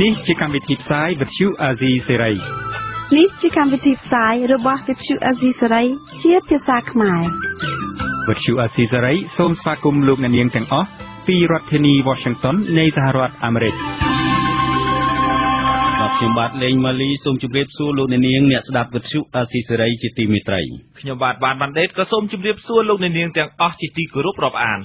នេះជាកម្មវិធីផ្សាយវិទ្យុអាស៊ីសេរីនេះជាកម្មវិធីផ្សាយរបស់វិទ្យុអាស៊ីសេរីជាភាសាខ្មែរវិទ្យុអាស៊ីសេរីសូមស្វាគមន៍លោកអ្នកនាងទាំងអស់ពីរដ្ឋធានី Washington នៃសហរដ្ឋអាមេរិកបាទខ្ញុំបាទលេងម៉ាលីសូមជម្រាបសួរលោកអ្នកនាងអ្នកស្ដាប់វិទ្យុអាស៊ីសេរីជាទីមេត្រីខ្ញុំបាទបានបានដេតក៏សូមជម្រាបសួរលោកអ្នកនាងទាំងអស់ជាទីគោរពរាប់អាន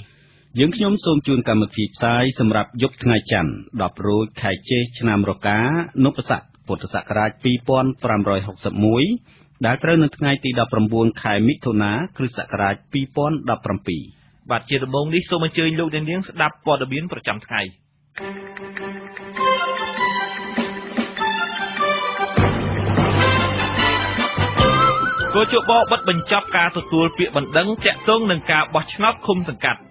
យើងខ្ញុំសូមជូនកម្មវិធីផ្សាយសម្រាប់យប់ថ្ងៃច័ន្ទ10រោចខែចេសឆ្នាំរកានុបស័កពុទ្ធសករាជ2561ដែលត្រូវនៅថ្ងៃទី19ខែមិថុនាគ្រិស្តសករាជ2017បាទជាដំបូងនេះសូមអញ្ជើញលោកអ្នកនាងស្ដាប់ព័ត៌មានប្រចាំថ្ងៃគោជបបិទបញ្ចប់ការទទួលពាក្យបណ្ដឹងតាក់ទងនឹងការបោះឆ្នោតឃុំសង្កាត់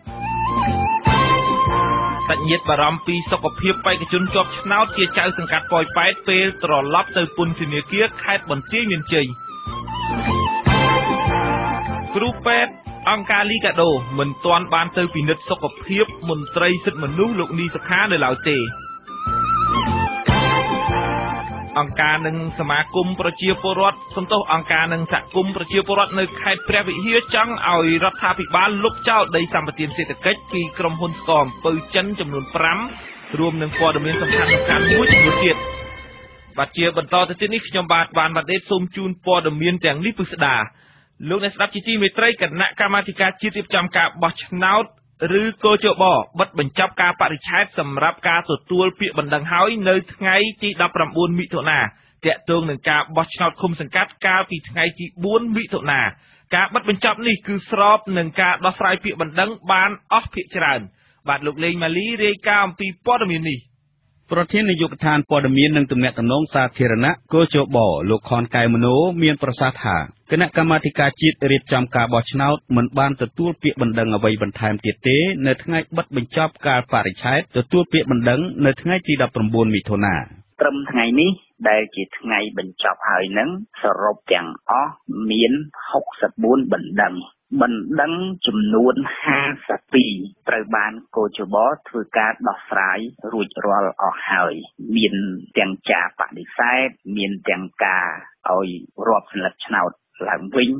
សាច់ញាតិបារម្ភពីសុខភាពបេក្ខជនជាប់ឆ្នោតជាចៅសង្កាត់ប៉ោយប៉ែតពេលត្រឡប់ទៅពន្ធនាគារខេត្តបន្ទាយមានជ័យគ្រូពេទ្យអង្គការលីកាដូមិនទាន់បានទៅពិនិត្យសុខភាពមន្ត្រីសិទ្ធិមនុស្សលោកនីសុខានៅឡើយទេ អង្គការនិងសមាគមប្រជាពលរដ្ឋសំទោសអង្គការនិងសហគមន៍ប្រជាពលរដ្ឋនៅខេត្តព្រះវិហារចង់ឲ្យរដ្ឋាភិបាលលុបចោលដីសម្បត្តិសេដ្ឋកិច្ចពីក្រុមហ៊ុនស្គមពៅចិនចំនួន5រួមនឹងព័ត៌មានសំខាន់សំខាន់មួយចំនួនទៀតបាទជាបន្តទៅទៀតនេះខ្ញុំបាទបានបាត់ដេតសូមជូនព័ត៌មានទាំងនេះពិស្ដាលោកអ្នកស្ដាប់ជាទីមេត្រីគណៈកម្មាធិការជាតិរៀបចំការបោះឆ្នោត ឬកោជបបិទបញ្ចប់ការបរិច្ឆេទសម្រាប់ការទទួលពាក្យបណ្ដឹងហើយនៅថ្ងៃទី19មិថុនាតាក់ទងនឹងការបោះឆ្នោតឃុំសង្កាត់កាលពីថ្ងៃទី4មិថុនាការបិទបញ្ចប់នេះគឺស្របនឹងការដោះស្រាយពាក្យបណ្ដឹងបានអស់ភាគច្រើន បាទលោកលេងម៉ាលីរាយការណ៍អំពីព័ត៌មាននេះ ប្រធាននាយកដ្ឋានព័ត៌មាននិងទំនាក់ទំនងសាធារណៈកោជបលោកខនកែមណូមានប្រសាសន៍ថាគណៈកម្មាធិការជាតិរៀបចំការបោះឆ្នោតមិនបានទទួលពាក្យបណ្ដឹងអ្វីបន្ថែមទៀតទេ នៅថ្ងៃបិទបញ្ចប់ការបរិច្ឆេទទទួលពាក្យបណ្ដឹងនៅថ្ងៃទី19មិថុនាត្រឹមថ្ងៃនេះដែលជាថ្ងៃបញ្ចប់ហើយនឹងសរុបទាំងអស់មាន64បណ្ដឹង បណ្ដឹងចំនួន52ត្រូវបានកោជបធ្វើការដោះស្រាយរួចរាល់អស់ហើយ មានទាំងចារបដិសេធមានទាំងការឲ្យរាប់សន្លឹកឆ្នោត ឡើងវិញ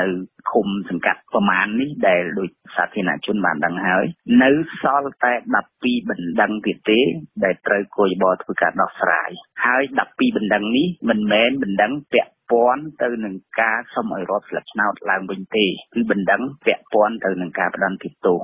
នៅឃុំសង្កាត់ប្រមាណនេះដែលដូចសាធារណជនបានដឹងហើយ នៅសល់តែ12បណ្ដឹងទៀតទេ ដែលត្រូវគយបធ្វើការដោះស្រាយហើយ12បណ្ដឹងនេះមិនមែនបណ្ដឹងពាក់ព័ន្ធទៅនឹងការសុំឲ្យរដ្ឋស្លឹកឆ្នោតឡើងវិញទេគឺបណ្ដឹងពាក់ព័ន្ធទៅនឹងការផ្ដន្ទាទោស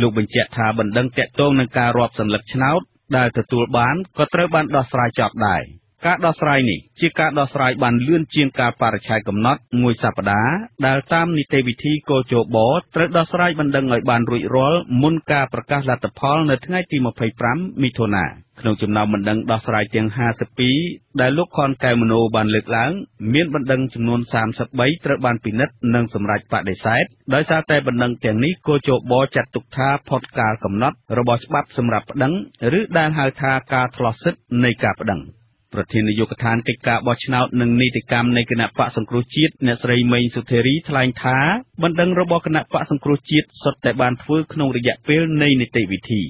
លោកបញ្ជាក់ថាបណ្ដឹងតាក់ទងនឹងការរាប់សន្លឹកឆ្នោតដែលទទួលបានក៏ត្រូវបានដោះស្រាយចប់ដែរ ការដោះស្រាយនេះជាការដោះស្រាយបានលឿនជាងការបរិច្ឆេទកំណត់មួយសប្តាហ៍ដែលតាមនីតិវិធីកោជបត្រូវដោះស្រាយបណ្ដឹងឲ្យបានរួចរាល់មុនការប្រកាសលទ្ធផលនៅថ្ងៃទី25មិថុនាក្នុងចំណោមបណ្ដឹងដោះស្រាយទាំង52ដែលលោកខនកែវមណូបានលើកឡើង មានបណ្ដឹងចំនួន33ត្រូវបានពិនិត្យនិងសម្រេចបដិសេធដោយសារតែបណ្ដឹងទាំងនេះកោជបចាត់ទុកថាផុតកាលកំណត់របស់ច្បាប់សម្រាប់ប្តឹង ឬដែលហៅថាការថ្លោះសិទ្ធិនៃការប្តឹង។ ប្រធាននាយកដ្ឋានកិច្ចការបោះឆ្នោតនិងនីតិកម្មនៃគណៈបកសង្គ្រោះជាតិអ្នកស្រីមេងសុធារីថ្លែងថាបណ្ដឹងរបស់គណៈបកសង្គ្រោះជាតិសុទ្ធតែបានធ្វើក្នុងរយៈពេលនៃនីតិវិធី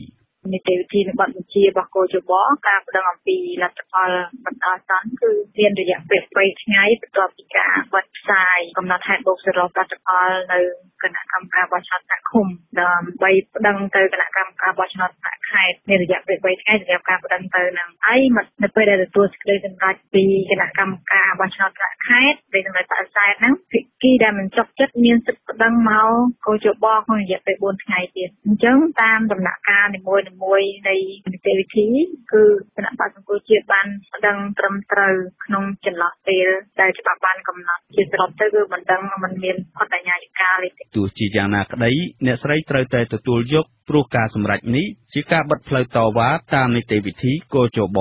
នីតិវិធីនៃបទបញ្ជារបស់គោជបការប្តឹងអំពីលទ្ធផលបណ្ដោះអាសន្នគឺមានរយៈពេល3ថ្ងៃបន្ទាប់ពីការបិទផ្សាយកំណត់ហេតុបូកសរុបលទ្ធផលនៅគណៈកម្មការបោះឆ្នោតថ្នាក់ឃុំដើម្បីប្តឹងទៅគណៈកម្មការបោះឆ្នោតថ្នាក់ខេត្តមានរយៈពេល3ថ្ងៃសម្រាប់ការប្តឹងទៅនឹងហើយនៅពេលដែលទទួលសេចក្តីសម្រេចពីគណៈកម្មការបោះឆ្នោតថ្នាក់ខេត្តដែលសម្រាប់បដិសេធហ្នឹងភាគីដែលមិនចុកចិត្តមានសិទ្ធិប្តឹងមកគោជបក្នុងរយៈពេល4ថ្ងៃទៀតអញ្ចឹងតាមដំណាក់កាលនីមួយៗមួយនៃនីតិវិធីគឺគណៈបក្សសង្គមជាតិបានស្ដឹងត្រឹមត្រូវក្នុងចន្លោះពេលដែលច្បាប់បានកំណត់ជាសរុបទៅគឺមិនដឹងមិនមានផុតញ្ញាយកាទេទោះជាយ៉ាងណាក្តីអ្នកស្រីត្រូវតែទទួលយកព្រោះការសម្រេចនេះជាការបិទផ្លូវតវ៉ាតាមនីតិវិធីកោជប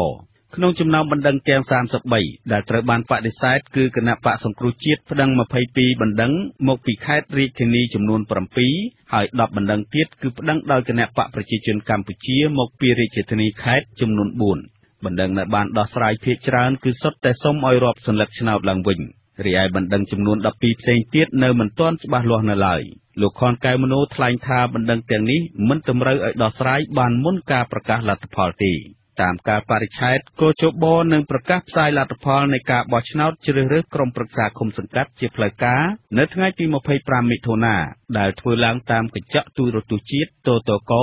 ក្នុងចំណោមបណ្ដឹងទាំង 33 ដែលត្រូវបានបដិសេធគឺគណៈបកសង្គ្រោះជាតិប្តឹង22បណ្ដឹងមកពីខេត្តរាជធានីចំនួន7ហើយ10បណ្ដឹងទៀតគឺប្តឹងដោយគណៈបកប្រជាជនកម្ពុជាមកពីរាជធានីខេត្តចំនួន4បណ្ដឹងដែលបានដោះស្រាយភាគច្រើនគឺសុទ្ធតែសុំឲ្យរាប់សន្លឹកឆ្នោតឡើងវិញរីឯបណ្ដឹងចំនួន12ផ្សេងទៀតនៅមិនទាន់ច្បាស់លាស់នៅឡើយលោកខនកែវមនោថ្លែងថាបណ្ដឹងទាំងនេះមិនតម្រូវឲ្យដោះស្រាយបានមុនការប្រកាសលទ្ធផលទេ តាមកាលបរិច្ឆេទកោជបនឹងប្រកាសផ្សាយលទ្ធផលនៃការបោះឆ្នោតជ្រើសរើសក្រុមប្រឹក្សាឃុំសង្កាត់ជាផ្លូវការនៅថ្ងៃទី25មិថុនាដែលធ្វើឡើងតាមកញ្ចក់ទូរទស្សន៍ជាតិតតក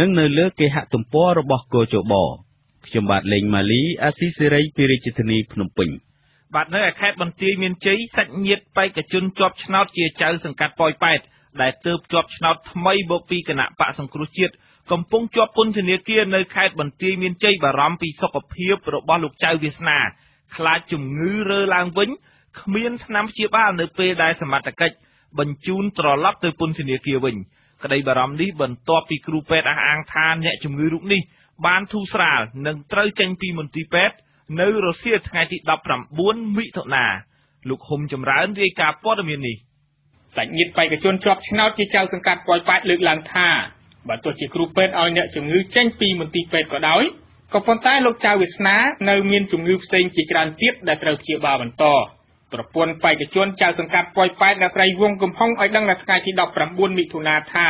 និងនៅលើគេហទំព័ររបស់កោជបខ្ញុំបាទលេងម៉ាលីអាស៊ីសេរីពីរាជធានីភ្នំពេញបាទនៅខេត្តបន្ទាយមានជ័យសាច់ញាតិបេក្ខជនជាប់ឆ្នោតជាចៅសង្កាត់ប៉ោយប៉ែតដែលទើបជាប់ឆ្នោតថ្មីមកពីគណៈបកសង្គ្រោះជាតិ កំពុងជាប់ពន្ធនាគារនៅខេត្តបន្ទាយមានជ័យបារម្ភពីសុខភាពរបស់លោកចៅវាសនាខ្លាចជំងឺរើឡើងវិញគ្មានថ្នាំព្យាបាលនៅពេលដែលសមត្ថកិច្ចបញ្ជូនត្រឡប់ទៅពន្ធនាគារវិញក្តីបារម្ភនេះបន្ទាប់ពីគ្រូពេទ្យអះអាងថាអ្នកជំងឺរូបនេះបានធូរស្រាលនិងត្រូវចេញពីមន្ទីរពេទ្យនៅរសៀលថ្ងៃទី19មិថុនាលោកហុំចម្រើនរាយការណ៍ព័ត៌មាននេះសាច់ញាតិបេក្ខជនជាប់ឆ្នោតជាចៅសង្កាត់ប៉ោយប៉ែតលើកឡើងថា បើទោះជាគ្រូពេទ្យឲ្យអ្នកជំងឺចេញពីមន្ទីរពេទ្យក៏ដោយក៏ប៉ុន្តែលោកចៅវាសនានៅមានជំងឺផ្សេងជាច្រើនទៀតដែលត្រូវព្យាបាលបន្តប្រពន្ធបេក្ខជនចៅសង្កាត់ប៉ោយប៉ែតអ្នកស្រីវងកំហុងឲ្យដឹងនៅថ្ងៃទី19មិថុនាថា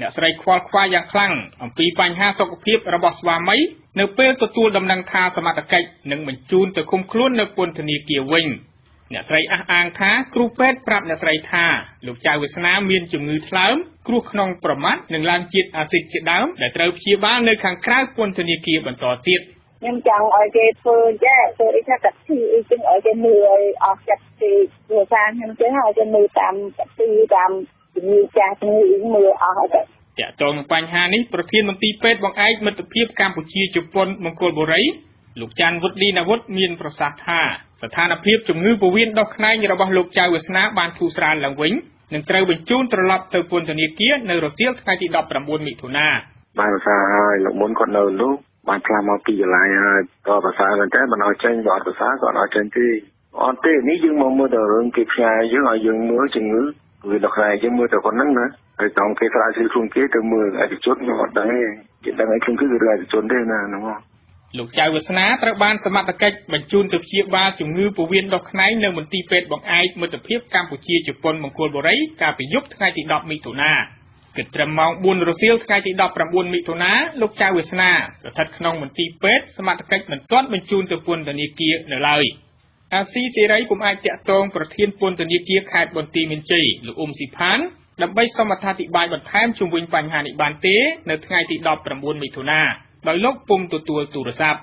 អ្នកស្រីខ្វល់ខ្វាយយ៉ាងខ្លាំងអំពីបញ្ហាសុខភាពរបស់ស្វាមីនៅពេលទទួលដំណឹងថាសមត្ថកិច្ចនឹងបញ្ជូនទៅឃុំខ្លួននៅពន្ធនាគារវិញ។ អ្នកស្រីអះអាងថាគ្រូពេទ្យប្រាប់អ្នកស្រីថាលោកចៅវាសនាមានជំងឺថ្លើមគ្រោះក្នុងប្រមាត់និងឡើងជាតិអាស៊ីតជាដើមដែលត្រូវព្យាបាលនៅខាងក្រៅពន្ធនាគារបន្តទៀតខ្ញុំចង់ឲ្យគេធ្វើចេះធ្វើអីថាកាត់ទីអីចឹងឲ្យគេមើលឲ្យអស់ចិត្តទីភាសាខ្ញុំចេះឲ្យគេមើលតាមកាត់ទីតាមជំងឺចាស់ជំងឺអីមើលអស់ហើយតាក់ទងនឹងបញ្ហានេះប្រធានមន្ទីរពេទ្យបង្អែកមិត្តភាពកម្ពុជាជប៉ុនមង្គលបុរី លោកច័ន្ទវុឌ្ឍលីណាវុឌ្ឍមានប្រសាសន៍ថាស្ថានភាពជំងឺពោះវៀនដុសខ្នែងរបស់លោកចៅវាសនាបានធូរស្រាលឡើងវិញនឹងត្រូវបញ្ជូនត្រឡប់ទៅពន្ធនាគារនៅរសៀលថ្ងៃទី19មិថុនាបានប្រសាហើយលោកមុនគាត់នៅនោះបានផ្លាស់មកពីកន្លែងហើយក៏ប្រសាមែនតើមិនឲ្យចេញបើអត់ប្រសាក៏អត់ឲ្យចេញទេអត់ទេនេះយើងមកមើលតែរឿងគេផ្សាយយើងឲ្យយើងមើលជំងឺវាដល់ខ្នែងយើងមើលតែប៉ុណ្្នឹងណាហើយតោងគេស្រាវជ្រាវខ្លួនគេទៅមើលឯកជនខ្ញុំអត់ដឹងទេគេដឹងឲ្យខ្លួនគេគឺឯកជនទេណាហ្នឹង លោកចៅវាសនាត្រូវបានសមត្ថកិច្ចបញ្ជូនទៅព្យាបាលជំងឺពោះវៀនដុសខ្នែងនៅមន្ទីរពេទ្យបង្អែកមិត្តភាពកម្ពុជាជប៉ុនមង្គលបុរីកាលពីយប់ថ្ងៃទី10មិថុនាគិតត្រឹមម៉ោង4រសៀលថ្ងៃទី19មិថុនាលោកចៅវាសនាស្ថិតក្នុងមន្ទីរពេទ្យសមត្ថកិច្ចមិនទាន់បញ្ជូនទៅពន្ធនាគារនៅឡើយអាស៊ីសេរីពុំអាចតាក់ទងប្រធានពន្ធនាគារខេត្តបន្ទាយមានជ័យលោកអ៊ុំស៊ីផានដើម្បីសូមអត្ថាធិប្បាយបន្ថែមជុំវិញបញ្ហានេះបានទេ នៅថ្ងៃទី19មិថុនា ដោយលោកពុំទទួលទូរស័ព្ទ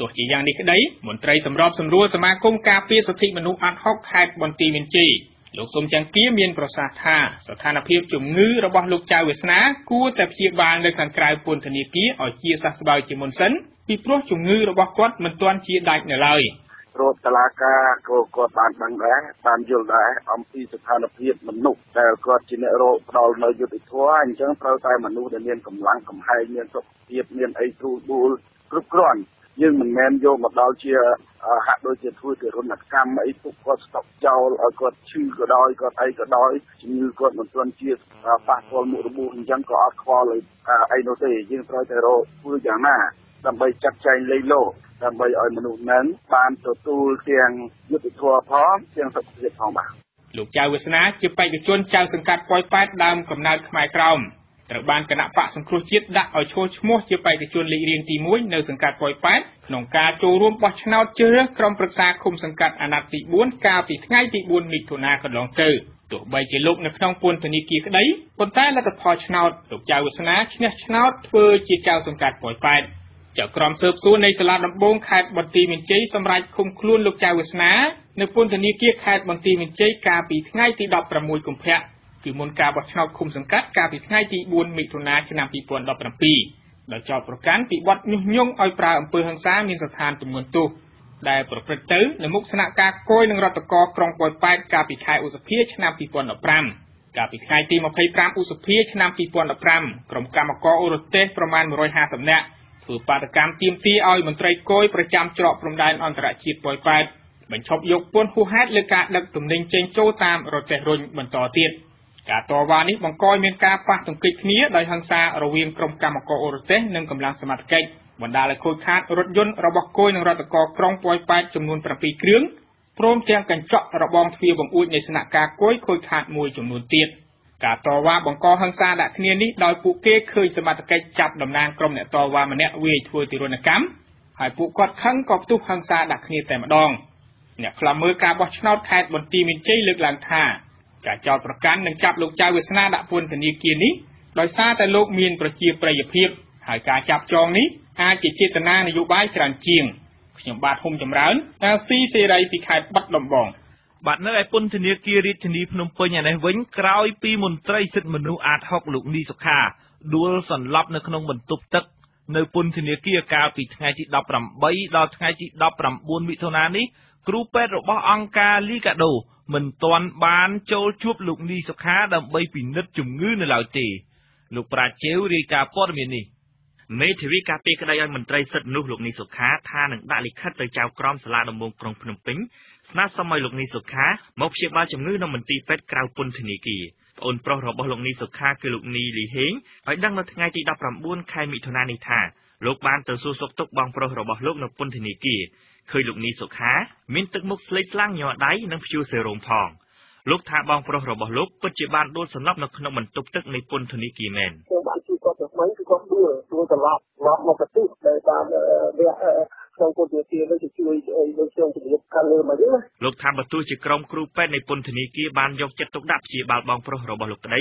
ទោះជាយ៉ាងនេះក្តីមន្ត្រីសម្របសម្រួលសមាគមការពារសិទ្ធិមនុស្សអាត់ហុកខេត្តបន្ទាយមានជ័យលោកសុំចង្គៀមានប្រសាសន៍ថាស្ថានភាពជំងឺរបស់លោកចៅវាសនាគួរតែព្យាបាលនៅខាងក្រៅពន្ធនាគារឲ្យជាសះស្បើយជាមុនសិនពីព្រោះជំងឺរបស់គាត់មិនទាន់ជាដាច់នៅឡើយ រោគតឡាការក៏គាត់បានដឹងដែរបានយល់ដែរអំពីស្ថានភាពមនុស្សដែលគាត់ជាអ្នករោគផ្ដល់នៅយុទ្ធធម៌អញ្ចឹងត្រូវតែមនុស្សដែលមានកម្លាំងកំហែងមានសុខភាពមានអីទ្រូបួលគ្រប់គ្រាន់យើងមិនមែនយកមកដល់ជាហាក់ដូចជាធ្វើទរណកម្មអីទុកគាត់ស្តុកចោលឲ្យគាត់ឈឺក៏ដោយគាត់អីក៏ដោយជំងឺគាត់មិនទាន់ជាប៉ះពាល់មុខរបួសអញ្ចឹងក៏អត់ខ្វល់អីនោះទេយើងត្រូវតែរកធ្វើយ៉ាងណា ដើម្បីចាត់ចែងលៃលោដើម្បីឲ្យមនុស្សនឹងបានទទួលទាំងយុទ្ធធម៌ផងទាំងសុខភាពផងបាទលោកចៅវាសនាជាបេក្ខជនចៅសង្កាត់ប៉ោយប៉ែតដើមកំណើតខ្មែរក្រោមត្រូវបានគណៈបកសង្គ្រោះជាតិដាក់ឲ្យឈរឈ្មោះជាបេក្ខជនលេខរៀងទី1នៅសង្កាត់ប៉ោយប៉ែតក្នុងការចូលរួមបោះឆ្នោតជ្រើសរើសក្រុមប្រឹក្សាឃុំសង្កាត់អាណត្តិទី4កាលពីថ្ងៃទី4មិថុនាកន្លងទៅទោះបីជាលោកនៅក្នុងពន្ធនាគារក្តីប៉ុន្តែលទ្ធផលឆ្នោតលោកចៅវាសនាឈ្នះឆ្នោតធ្វើជាចៅសង្កាត់ប៉ោយប៉ែត ចៅក្រមស៊ើបសួរនៃសាលាដំបងខេត្តបន្ទាយមានជ័យសម្រាប់ឃុំខ្លួនលោកចៅវាសនានៅពន្ធនាគារខេត្តបន្ទាយមានជ័យកាលពីថ្ងៃទី16កុម្ភៈគឺមុនការបោះឆ្នោតឃុំសង្កាត់កាលពីថ្ងៃទី4មិថុនាឆ្នាំ2017ដោយចោទប្រកាន់ពីបទញុះញង់ឲ្យប្រើអំពើហិង្សាមានស្ថានទម្ងន់ទោសដែលប្រព្រឹត្តទៅនៅមុខស្នាក់ការគយនឹងរដ្ឋកោក្រុងប៉ោយប៉ែតកាលពីខែឧសភាឆ្នាំ2015កាលពីថ្ងៃទី25ឧសភាឆ្នាំ2015ក្រុមកម្មករអូរទេសប្រមាណ150នាក់ ធ្វើបាតកម្មទាមទារឲ្យមន្ត្រីគយប្រចាំច្រកព្រំដែនអន្តរជាតិប៉ោយប៉ែតបញ្ឈប់យកពន្ធហួសហេតុលើការដឹកទំនិញចេញចូលតាមរទេះរុញបន្តទៀត។ការតវ៉ានេះបង្កឲ្យមានការប៉ះទង្គិចគ្នាដោយហិង្សារវាងក្រុមកម្មករអូរទេសនិងកម្លាំងសមត្ថកិច្ចបណ្ដាលឲ្យខូចខាតរថយន្តរបស់គយនិងរដ្ឋកោក្រុងប៉ោយប៉ែតចំនួន7គ្រឿងព្រមទាំងកញ្ចក់របងទ្វារបង្អួចនៃស្នាក់ការគយខូចខាតមួយចំនួនទៀត ការតវ៉ាបង្កហិង្សាដាក់គ្នានេះដោយពួកគេឃើញសមត្ថកិច្ចចាប់តំណាងក្រុមអ្នកតវ៉ាម្នាក់វាយធ្វើទារុណកម្មហើយពួកគាត់ខឹងក៏ផ្ទុះហិង្សាដាក់គ្នាតែម្ដងអ្នកខ្លំមើលការបោះឆ្នោតខេត្តបន្ទាយមានជ័យលើកឡើងថាការចោទប្រកាន់និងចាប់លោកចៅវាសនាដាក់ពន្ធនាគារនេះដោយសារតែលោកមានប្រជាប្រិយភាពហើយការចាប់ចងនេះអាចជាចេតនានយោបាយច្រើនជាងខ្ញុំបាទហុំចម្រើនអាស៊ីសេរីពីខេត្តបាត់ដំបង បាទនៅឯពន្ធនាគាររាជធានីភ្នំពេញឯនេះវិញក្រោយពីមន្ត្រីសិទ្ធិមនុស្សអាត6លោកនីសុខាដួលសន្លប់នៅក្នុងបន្ទប់ទឹកនៅពន្ធនាគារកាលពីថ្ងៃទី18ដល់ថ្ងៃទី19មិថុនានេះគ្រូពេទ្យរបស់អង្គការលីកាដូមិនទាន់បានចូលជួបលោកនីសុខាដើម្បីពិនិត្យជំងឺនៅឡើយទេលោកប្រាជេវរាយការណ៍ព័ត៌មាននេះមេធាវីការពីក្តីឲ្យមន្ត្រីសិទ្ធិមនុស្សលោកនីសុខាថានឹងដាក់លិខិតទៅចៅក្រមសាលាដំបងក្រុងភ្នំពេញ ស្នើសុំឲ្យលោកនីសុខាមកព្យាបាលជំងឺនៅមន្ទីរពេទ្យក្រៅពន្ធនាគារប្អូនប្រុសរបស់លោកនីសុខាគឺលោកនីលីហេងឲ្យដឹងនៅថ្ងៃទី19ខែមិថុនានេះថាលោកបានទៅសួរសុខទុក្ខបងប្រុសរបស់លោកនៅពន្ធនាគារឃើញលោកនីសុខាមានទឹកមុខស្លេកស្លាំងញ័រដៃនិងព្យួរសេរ៉ូមផងលោកថាបងប្រុសរបស់លោកពិតជាបានដួលសន្លប់នៅក្នុងបន្ទប់ទឹកនៃពន្ធនាគារមែនខ្ញុំបានជួយគាត់ទៅថ្មីគឺគាត់ដួលដួលសន្លប់មកមកបន្ទប់ដែលបានវះ ក្នុងពន្ធនាគារនោះជួយឲ្យខ្ញុំជំរាបខាងលើមកវិញលោកថាបើទោះជាក្រុមគ្រូពេទ្យនៃពន្ធនាគារបានយកចិត្តទុកដាក់ព្យាបាលបងប្រុសរបស់លោកក្តី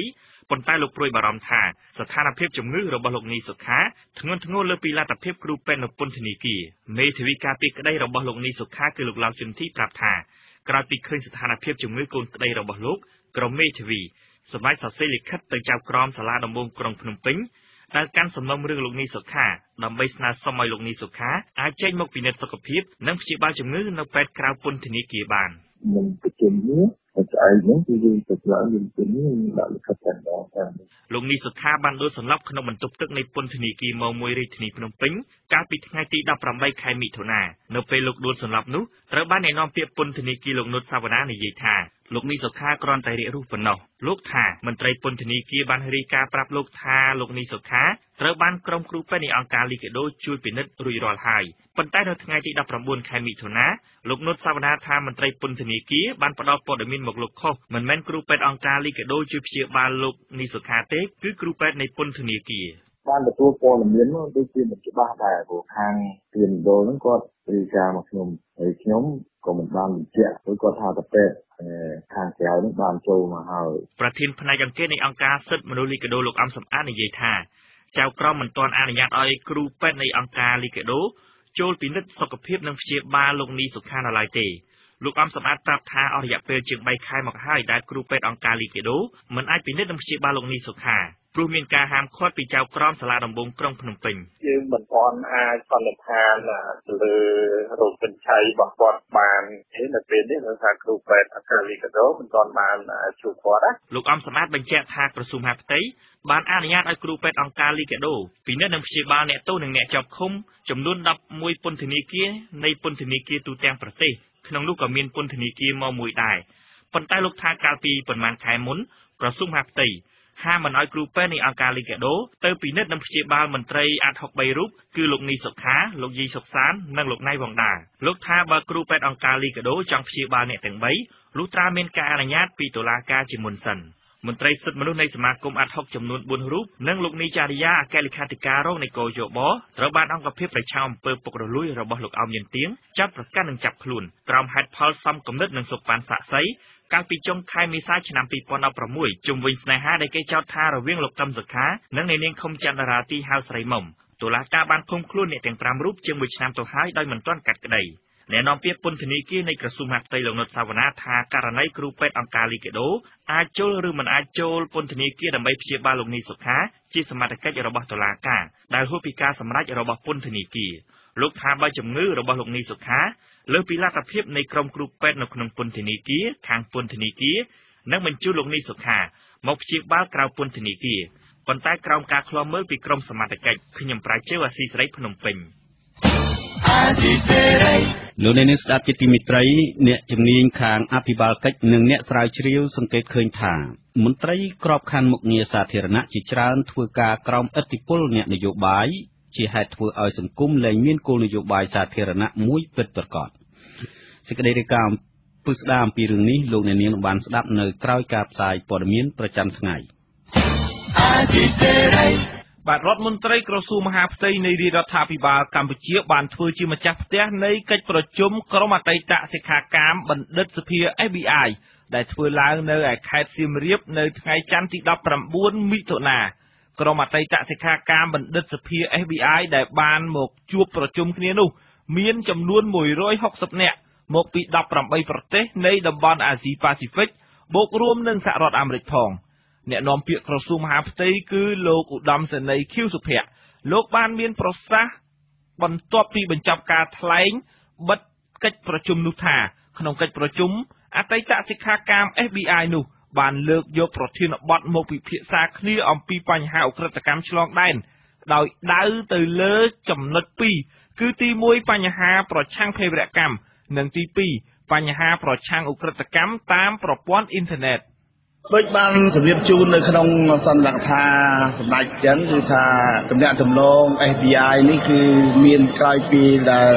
ប៉ុន្តែលោកព្រួយបារម្ភថាស្ថានភាពជំងឺរបស់លោកនីសុខាធ្ងន់ធ្ងរលើពីលទ្ធភាពគ្រូពេទ្យនៅពន្ធនាគារមេធាវីការពីក្តីរបស់លោកនីសុខាគឺលោកឡាវជុនធីប្រាប់ថាក្រោយពីឃើញស្ថានភាពជំងឺកូនក្តីរបស់លោកក្រុមមេធាវីសម្រាប់សរសេរលិខិតទៅចៅក្រមសាលាដំបងក្រុងភ្នំពេញ ដែលកាន់សំណុំរឿងលោកនីសុខាដើម្បីស្នើសុំឲ្យលោកនីសុខាអាចចេញមកពិនិត្យសុខភាពនិងព្យាបាលជំងឺនៅពេទ្យក្រៅពន្ធនាគារបាននឹងប្រជុំនេះ ស្អែកហ្នឹងគឺយើងទៅឡើងយើងទៅនេះដាក់លិខិតតែម្ដងតាមលោកនីសុខាបានដួលសន្លប់ក្នុងបន្ទប់ទឹកនៃពន្ធនាគារម1រាជធានីភ្នំពេញកាលពីថ្ងៃទី18ខែមិថុនានៅពេលលោកដួលសន្លប់នោះត្រូវបានអ្នកនាំពាក្យពន្ធនាគារលោកនុតសាវណ្ណានិយាយថាលោកនីសុខាគ្រាន់តែរាករូសប៉ុណ្ណោះលោកថាមន្ត្រីពន្ធនាគារបានរាយការណ៍ប្រាប់លោកថាលោកនីសុខាត្រូវបានក្រុមគ្រូពេទ្យនៃអង្គការលីកាដូជួយពិនិត្យរួចរាល់ហើយប៉ុន្តែនៅថ្ងៃទី19ខែមិថុនា លោកនុតសាវណ្ណាថាមន្ត្រីពន្ធនាគារបានផ្ដល់ព័ត៌មានមកលោកខុសមិនមែនគ្រូពេទ្យអង្គការលីកាដូជួយព្យាបាលលោកនីសុខាទេគឺគ្រូពេទ្យនៃពន្ធនាគារបានទទួលព័ត៌មានមកដូចជាមិនច្បាស់ដែរព្រោះខាងទានដូលហ្នឹងគាត់រាយការណ៍មកខ្ញុំហើយខ្ញុំក៏មិនបានបញ្ជាក់ព្រោះគាត់ថាតែពេទ្យខាងក្រៅនេះបានចូលមកហើយប្រធានផ្នែកអង្គការនៃអង្គការសិទ្ធិមនុស្សលីកាដូលោកអំសំអាតនិយាយថាចៅក្រមមិនទាន់អនុញ្ញាតឲ្យគ្រូពេទ្យនៃអង្គការលីកាដូ ចូលពិនិត្យសុខភាពនិងព្យាបាលលោកនីសុខានៅឡើយទេលោកអំសម្បត្តិប្រាប់ថាអស់រយៈពេលជាង3ខែមកហើយដែលគ្រូពេទ្យអង្គការលីកាដូមិនអាចពិនិត្យនិងព្យាបាលលោកនីសុខា ព្រោះមានការហាមឃាត់ពីចៅក្រមសាលាដំបងក្រុងភ្នំពេញយើងមិនទាន់អាចសន្និដ្ឋានទៅលើរោគបញ្ឆ័យរបស់គាត់បានទេនៅពេលនេះនៅថាគ្រូពេទ្យអង្គការលីកាដូមិនទាន់បានជួបគាត់ណាលោកអំសម្បត្តិបញ្ជាក់ថាក្រសួងហាផ្ទៃបានអនុញ្ញាតឲ្យគ្រូពេទ្យអង្គការលីកាដូពិនិត្យនិងព្យាបាលអ្នកទោសនិងអ្នកជាប់ឃុំចំនួន11ពន្ធនាគារនៃពន្ធនាគារទូទាំងប្រទេសក្នុងនោះក៏មានពន្ធនាគារមកមួយដែរប៉ុន្តែលោកថាកាលពីប្រមាណខែមុនក្រសួងមហាផ្ទៃ ហាមមិនឲ្យគ្រូពេទ្យនៃអង្គការលីកាដូទៅពិនិត្យនិងព្យាបាលមន្ត្រីអាត់ហុក3រូបគឺលោកនីសុខាលោកយីសុកសាននិងលោកណៃវងដាលោកថាបើគ្រូពេទ្យអង្គការលីកាដូចង់ព្យាបាលអ្នកទាំង3លុះត្រាមានការអនុញ្ញាតពីតុលាការជាមុនសិនមន្ត្រីសិទ្ធិមនុស្សនៃសមាគមអាត់ហុកចំនួន4រូបនិងលោកនីចារិយាអគ្គលេខាធិការរងនៃកោយោបត្រូវបានអង្គភាពប្រឆាំងអំពើពុករលួយរបស់លោកអោមយិនទៀងចាប់ប្រកាន់និងចាប់ខ្លួនក្រោមហេតុផលសំគំនិតនិងសុបប៉ាន់សាក់សី កាលពីចុងខែមេសាឆ្នាំ2016ជុំវិញស្នេហាដែលគេចោទថារវាងលោកកឹមសុខា និងអ្នកនាងខុមច័ន្ទរាទីហៅស្រីមុំតុលាការបានឃុំខ្លួនអ្នកទាំង5រូបជាង1ឆ្នាំទៅហើយដោយមិនទាន់កាត់ក្តីអ្នកនាំពាក្យពន្ធនាគារនៃក្រសួងមហាផ្ទៃលោកនុតសាវណ្ណាថាករណីគ្រូពេទ្យអង្គការលីកាដូអាចចូលឬមិនអាចចូលពន្ធនាគារដើម្បីព្យាបាលលោកនីសុខាជាសមត្ថកិច្ចរបស់តុលាការដែលហួសពីការសម្រេចរបស់ពន្ធនាគារលោកថាបើជំងឺរបស់លោកនីសុខា លើសពីលទ្ធភាពនៃក្រុមគ្រូពេទ្យនៅក្នុងពន្ធនាគារខាងពន្ធនាគារនិងបញ្ជូនលោកនីសុខាមកព្យាបាលក្រៅពន្ធនាគារប៉ុន្តែក្រោមការឃ្លាំមើលពីក្រុមសមត្ថកិច្ចខ្ញុំប្រាជ្ញាអាស៊ីសេរីភ្នំពេញអាស៊ីសេរីលោកអ្នកនាងស្ដាប់ជាទីមេត្រីអ្នកជំនាញខាងអភិបាលកិច្ចនិងអ្នកស្រាវជ្រាវសង្កេតឃើញថាមន្ត្រីក្របខ័ណ្ឌមុខងារសាធារណៈជាច្រើនធ្វើការក្រោមឥទ្ធិពលអ្នកនយោបាយជាហេតុធ្វើឲ្យសង្គមលែងមានគោលនយោបាយសាធារណៈមួយពិតប្រាកដ សេចក្តីរាយការណ៍ពពិស្ដារអំពីរឿងនេះលោកអ្នកនាងបានស្ដាប់នៅក្រោយការផ្សាយព័ត៌មានប្រចាំថ្ងៃបាទរដ្ឋមន្ត្រីក្រសួងមហាផ្ទៃនៃរាជរដ្ឋាភិបាលកម្ពុជាបានធ្វើជាម្ចាស់ផ្ទះនៃកិច្ចប្រជុំក្រុមអតីតសិក្ខាកាមបណ្ឌិតសភា FBI ដែលធ្វើឡើងនៅឯខេត្តសៀមរាបនៅថ្ងៃច័ន្ទទី19មិថុនាក្រុមអតីតសិក្ខាកាមបណ្ឌិតសភា FBI ដែលបានមកជួបប្រជុំគ្នានោះ មានចំនួន160នាក់ មកពី18ប្រទេសនៃតំបន់អាស៊ីប៉ាស៊ីហ្វិកបូករួមនឹងសហរដ្ឋអាមេរិកផងអ្នកនាំពាក្យក្រសួងមហាផ្ទៃគឺលោកឧត្តមសេនីយ៍ខៀវសុភ័ក្រលោកបានមានប្រសាសន៍បន្ទាប់ពីបញ្ចប់ការថ្លែងបិទកិច្ចប្រជុំនោះថា ក្នុងកិច្ចប្រជុំអតីតសិក្ខាកាម FBI នោះបានលើកយកប្រធានបទមកពិភាក្សាគ្នាអំពីបញ្ហាអ ுக ្រិតកម្មឆ្លងដែនដោយដៅទៅលើចំណុច2គឺទី1បញ្ហាប្រឆាំងភេរវកម្ម និងទី2បញ្ហាប្រឆាំងអ ுக ្រិតកម្មតាមប្រព័ន្ធអ៊ីនធឺណិតដូចបានជម្រាបជូននៅក្នុងសន្និដ្ឋានសម្ដេចចឹងគឺថាតំណាក់តំណង FBI នេះគឺមានក្រោយពីដែល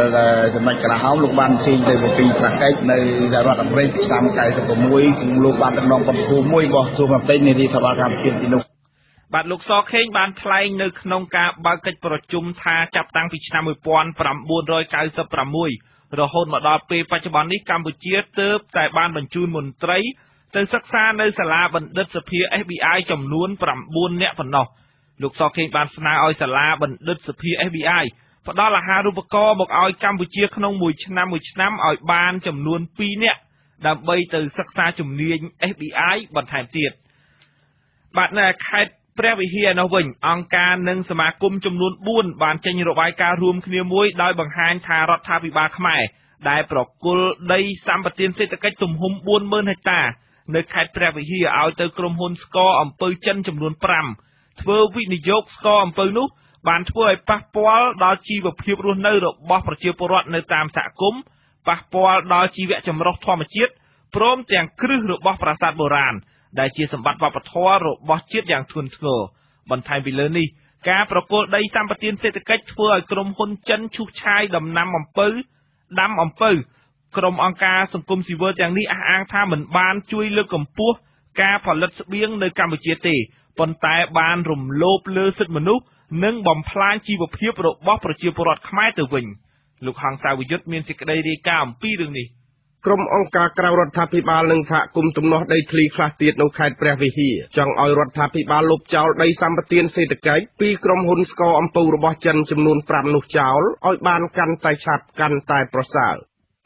សម្ដេចក្រហមលោកបានចេញទៅបំពេញប្រកិច្ចនៅសហរដ្ឋអាមេរិកឆ្នាំ96គឺលោកបានតំណងប៉ុនភូមិមួយរបស់ទូមកពេញនៃរដ្ឋបាលកម្ពុជាទីនោះបាទលោកសខេងបានថ្លែងនៅក្នុងការបើកកិច្ចប្រជុំថាចាប់តាំងពីឆ្នាំ1996 រហូតមកដល់ពេលបច្ចុប្បន្ននេះកម្ពុជាទើបតែបានបញ្ជូនមន្ត្រី ទៅសិក្សានៅសាលាបណ្ឌិតសភា FBI ចំនួន9នាក់ប៉ុណ្ណោះលោកសខេងបានស្នើឲ្យសាលាបណ្ឌិតសភា FBI ផ្ដល់អាហារូបករណ៍មកឲ្យកម្ពុជាក្នុងមួយឆ្នាំមួយឆ្នាំឲ្យបានចំនួន2នាក់ដើម្បីទៅសិក្សាជំនាញ FBI បន្ថែមទៀតបាទនៅខេត្ត ព្រះវិហារនោះវិញអង្គការនិងសមាគមចំនួន4បានចេញរបាយការណ៍រួមគ្នាមួយដោយបង្ហាញថារដ្ឋាភិបាលខ្មែរដែលប្រគល់ដីសម្បត្តិសេដ្ឋកិច្ចទំហំ40000ហិកតានៅខេត្តព្រះវិហារឲ្យទៅក្រុមហ៊ុនស្ករអំពៅចិនចំនួន5ធ្វើវិនិយោគស្ករអំពៅនោះ បានធ្វើឲ្យប៉ះពាល់ដល់ជីវភាពរស់នៅរបស់ប្រជាពលរដ្ឋនៅតាមសហគមន៍ប៉ះពាល់ដល់ជីវៈចម្រុះធម្មជាតិព្រមទាំងគ្រឹះរបស់ប្រាសាទបុរាណ ដែលជាសម្បត្តិវប្បធម៌របស់ជាតិយ៉ាងធ្ងន់ធ្ងរបន្ថែមពីលើនេះការប្រគល់ដីសម្បត្តិសេដ្ឋកិច្ចធ្វើឲ្យក្រុមហ៊ុនចិនឈូសឆាយដំណាំអំពៅដាំអំពៅក្រុមអង្គការសង្គមស៊ីវិលទាំងនេះអះអាងថាមិនបានជួយលើកកម្ពស់ការផលិតស្បៀងនៅកម្ពុជាទេប៉ុន្តែបានរំលោភលើសិទ្ធិមនុស្សនិងបំផ្លាញជីវភាពរបស់ប្រជាពលរដ្ឋខ្មែរទៅវិញលោកហងសាវយុទ្ធមានសេចក្តីរាយការណ៍អំពីរឿងនេះ ក្រុមអង្គការក្រៅរដ្ឋាភិបាលនិងសហគមន៍ទំនាស់ដីធ្លីខ្លះទៀតនៅខេត្តព្រះវិហារចង់ឲ្យរដ្ឋាភិបាលលុបចោលដីសម្បត្តិសេដ្ឋកិច្ចពីក្រុមហ៊ុនស្ករអំពៅរបស់ចិនចំនួន5នោះចោលឲ្យបានកាន់តែឆាប់កាន់តែប្រសើរ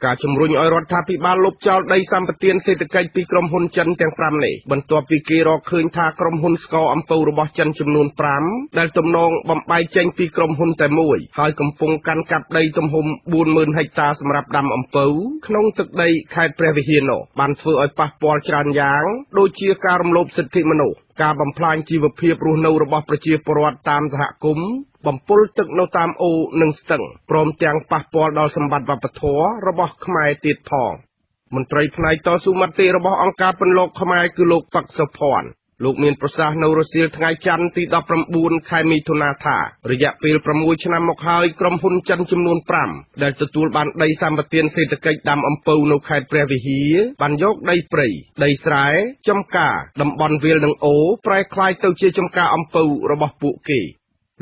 ការជំរុញឲ្យរដ្ឋាភិបាលលុបចោលដីសម្បត្តិសេដ្ឋកិច្ចពីក្រុមហ៊ុនចិនទាំង5នេះបន្ទាប់ពីគេរកឃើញថាក្រុមហ៊ុនស្ករអំពៅរបស់ចិនចំនួន5ដែលទំនងបំបែកចេញពីក្រុមហ៊ុនតែមួយហើយកំពុងកាន់កាប់ដីទំហំ40000ហិកតាសម្រាប់ដាំអំពៅក្នុងទឹកដីខេត្តព្រះវិហារនោះបានធ្វើឲ្យប៉ះពាល់ច្រើនយ៉ាងដូចជាការរំលោភសិទ្ធិមនុស្សការបំផ្លាញជីវភាពរស់នៅរបស់ប្រជាពលរដ្ឋតាមសហគមន៍ បំពុលទឹកនៅតាមអូរនិងស្ទឹងព្រមទាំងប៉ះពាល់ដល់សម្បត្តិវប្បធម៌របស់ខ្មែរទៀតផងមន្ត្រីផ្នែកតស៊ូមតិរបស់អង្គការពន្លកខ្មែរគឺលោកហ្វាក់សុភ័ណ្ឌលោកមានប្រសាសន៍នៅរសៀលថ្ងៃច័ន្ទទី19ខែមិថុនាថារយៈពេល6ឆ្នាំមកហើយក្រុមហ៊ុនចិនចំនួន5ដែលទទួលបានដីសម្បត្តិសេដ្ឋកិច្ចដាំអំពៅនៅខេត្តព្រះវិហារបានយកដីព្រៃដីស្រែចំការតំបន់វាលនិងអូប្រែក្លាយទៅជាចំការអំពៅរបស់ពួកគេ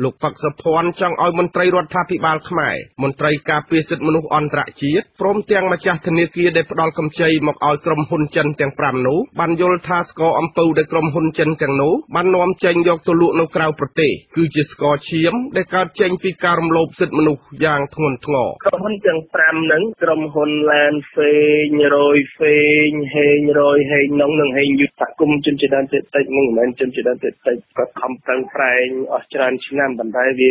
លោកផឹកសុភ័ណ្ឌចង់ឲ្យមន្ត្រីរដ្ឋាភិបាលខ្មែរមន្ត្រីការពារសិទ្ធិមនុស្សអន្តរជាតិព្រមទាំងម្ចាស់ធនាគារដែលផ្ដល់កម្ចីមកឲ្យក្រុមហ៊ុនចិនទាំង5នោះបានយល់ថាស្ករអំពៅដែលក្រុមហ៊ុនចិនទាំងនោះបាននាំចេញយកទៅលក់នៅក្រៅប្រទេសគឺជាស្ករឈាមដែលកើតចេញពីការរំលោភសិទ្ធិមនុស្សយ៉ាងធ្ងន់ធ្ងរក្រុមហ៊ុនទាំង5ហ្នឹងក្រុមហ៊ុនឡានហ្វេងរយហ្វេងហេងរយហេងនងនិងហេងយុទ្ធសហគមន៍ជនជាតិដើមភាគតិចនឹងមិនមែនជនជាតិដើមភាគតិចគាត់ខំប្រឹងប្រែងអស់ច្រើនឆ្នាំឆ្នាំប៉ុន្តែវា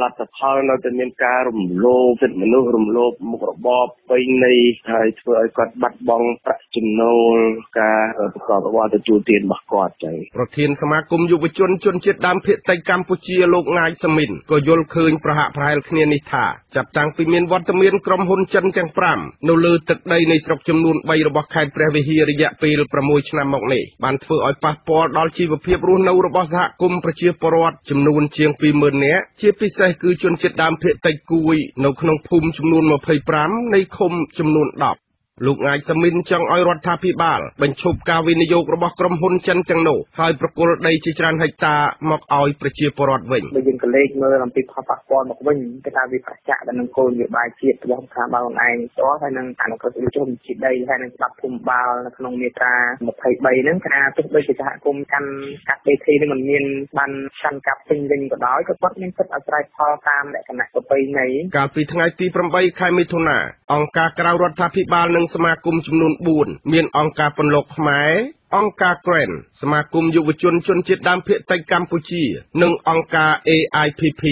លទ្ធផលនៅតែមានការរំលោភសិទ្ធិមនុស្សរំលោភមុខរបរពេញនៃហើយធ្វើឲ្យគាត់បាត់បង់ប្រាក់ចំណូលការប្រកបរបរទទួលទានរបស់គាត់ចឹងប្រធានសមាគមយុវជនជនជាតិដើមភាគតិចកម្ពុជាលោកងាយសមីនក៏យល់ឃើញប្រហាក់ប្រហែលគ្នានេះថាចាប់តាំងពីមានវត្តមានក្រុមហ៊ុនចិនទាំង5នៅលើទឹកដីនៃស្រុកចំនួន3របស់ខេត្តព្រះវិហាររយៈពេល6ឆ្នាំមកនេះបានធ្វើឲ្យប៉ះពាល់ដល់ជីវភាពរស់នៅរបស់សហគមន៍ប្រជាពលរដ្ឋចំនួនជាង20000នាក់ជាពិសេសគឺជនជាតិដើមភាគតិចគួយ នៅក្នុងភូមិចំនួន25នៃឃុំចំនួន10 លោកងាយសមីនចង់ឲ្យរដ្ឋាភិបាលបញ្ឈប់ការវិនិយោគរបស់ក្រុមហ៊ុនចិនទាំងនោះហើយប្រគល់ដីជាច្រើនហិកតាមកឲ្យប្រជាពលរដ្ឋវិញបើយើងក៏លេខមើលអំពីផលប៉ះពាល់មកវិញគឺថាវាប្រឆាំងទៅនឹងគោលនយោបាយជាតិរបស់រដ្ឋាភិបាលខ្លួនឯងផ្ទាល់ហើយនឹងអនុក្រឹត្យវិជនជាតិដីហើយនឹងច្បាប់ភូមិបាលនៅក្នុងមាត្រា23ហ្នឹងថាទោះបីជាសហគមន៍កាន់កាប់ដីធ្លីនឹងមិនមានបានកាន់កាប់ពេញវិញក៏ដោយក៏គាត់មានសិទ្ធិអាស្រ័យផលតាមលក្ខណៈប្រពៃណីកាលពីថ្ងៃទី8ខែមិថុនាអង្គការក្រៅរដ្ឋាភិបាលនិងសមាគមចំនួន4មានអង្គការពន្លកខ្មែរអង្គការ Grant សមាគមយុវជនជនជាតិដើមភាគតិចកម្ពុជា និងអង្គការ AIPP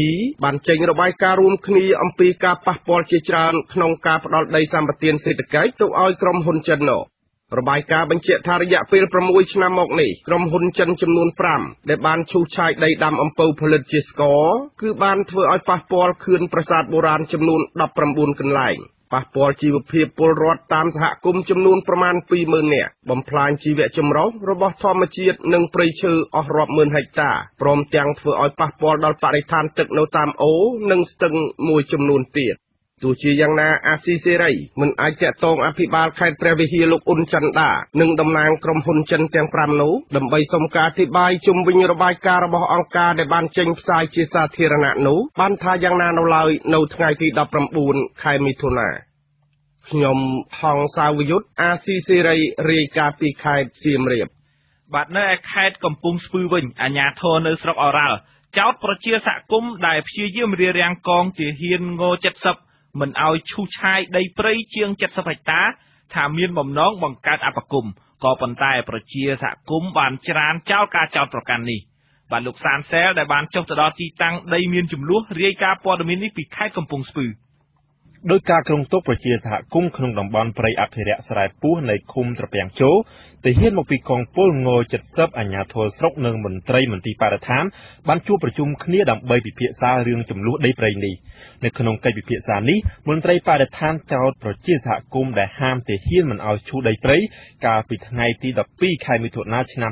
បានចេញរបាយការណ៍រួមគ្នាអំពីការប៉ះពាល់ជាច្រើនក្នុងការផ្ដល់ដីសម្បត្តិសេដ្ឋកិច្ចទៅឲ្យក្រុមហ៊ុនចិននោះរបាយការណ៍បញ្ជាក់ថារយៈពេល6ឆ្នាំមកនេះក្រុមហ៊ុនចិនចំនួន5ដែលបានឈូសឆាយដីដាំអំពៅផលិតជាស្ករគឺបានធ្វើឲ្យប៉ះពាល់ខឿនប្រាសាទបុរាណចំនួន19កន្លែងប៉ះពាល់ជីវភាពពលរដ្ឋតាមសហគមន៍ចំនួនប្រមាណ20000នាក់បំផ្លាញជីវៈចម្រុះរបស់ធម្មជាតិនិងព្រៃឈើអស់រាប់ម៉ឺនហិកតាព្រមទាំងធ្វើឲ្យប៉ះពាល់ដល់បរិស្ថានទឹកនៅតាមអូរ និងស្ទឹងមួយចំនួនទៀត ទោះជាយ៉ាងណាអាស៊ីសេរីមិនអាចតាក់ទងអភិបាលខេត្តព្រះវិហារលោកអ៊ុនច័ន្ទដានិងតំណាងក្រុមហ៊ុនចិនទាំង5នោះដើម្បីសុំការអធិប្បាយជុំវិញរបាយការណ៍របស់អង្គការដែលបានចេញផ្សាយជាសាធារណៈនោះបានថាយ៉ាងណានៅឡើយនៅថ្ងៃទី19ខែមិថុនាខ្ញុំហងសាវយុទ្ធអាស៊ីសេរីរាយការណ៍ពីខេត្តសៀមរាបបាទនៅឯខេត្តកំពង់ស្ពឺវិញអាជ្ញាធរនៅស្រុកអូរ៉ាល់ចោតប្រជាសហគមន៍ដែលព្យាយាមរារាំងកងទាហានង70 មិនឲ្យឈូសឆាយដីព្រៃជាង70ហិកតាថាមានបំណងបង្កើតអបគមក៏ប៉ុន្តែប្រជាសហគមន៍បានច្រានចោលការចោទប្រកាន់នេះបាទលោកសានសែលដែលបានចុះទៅដល់ទីតាំងដីមានចំនួនរាយការណ៍ព័ត៌មាននេះពីខេត្តកំពង់ស្ពឺ ដោយការគ្រងទុកប្រជាសហគមន៍ក្នុងតំបន់ព្រៃអភិរក្សស្រែពោះនៃឃុំត្រពាំងជោទាហានមកពីកងពលង70អាជ្ញាធរស្រុកនិងមន្ត្រីមន្ទីរបរិស្ថានបានជួបប្រជុំគ្នាដើម្បីពិភាក្សារឿងចំនួនដីព្រៃនេះនៅក្នុងកិច្ចពិភាក្សានេះមន្ត្រីបរិស្ថានចោទប្រជាសហគមន៍ដែលហាមទាហានមិនឲ្យឈូសដីព្រៃកាលពីថ្ងៃទី12ខែមិថុនាឆ្នាំ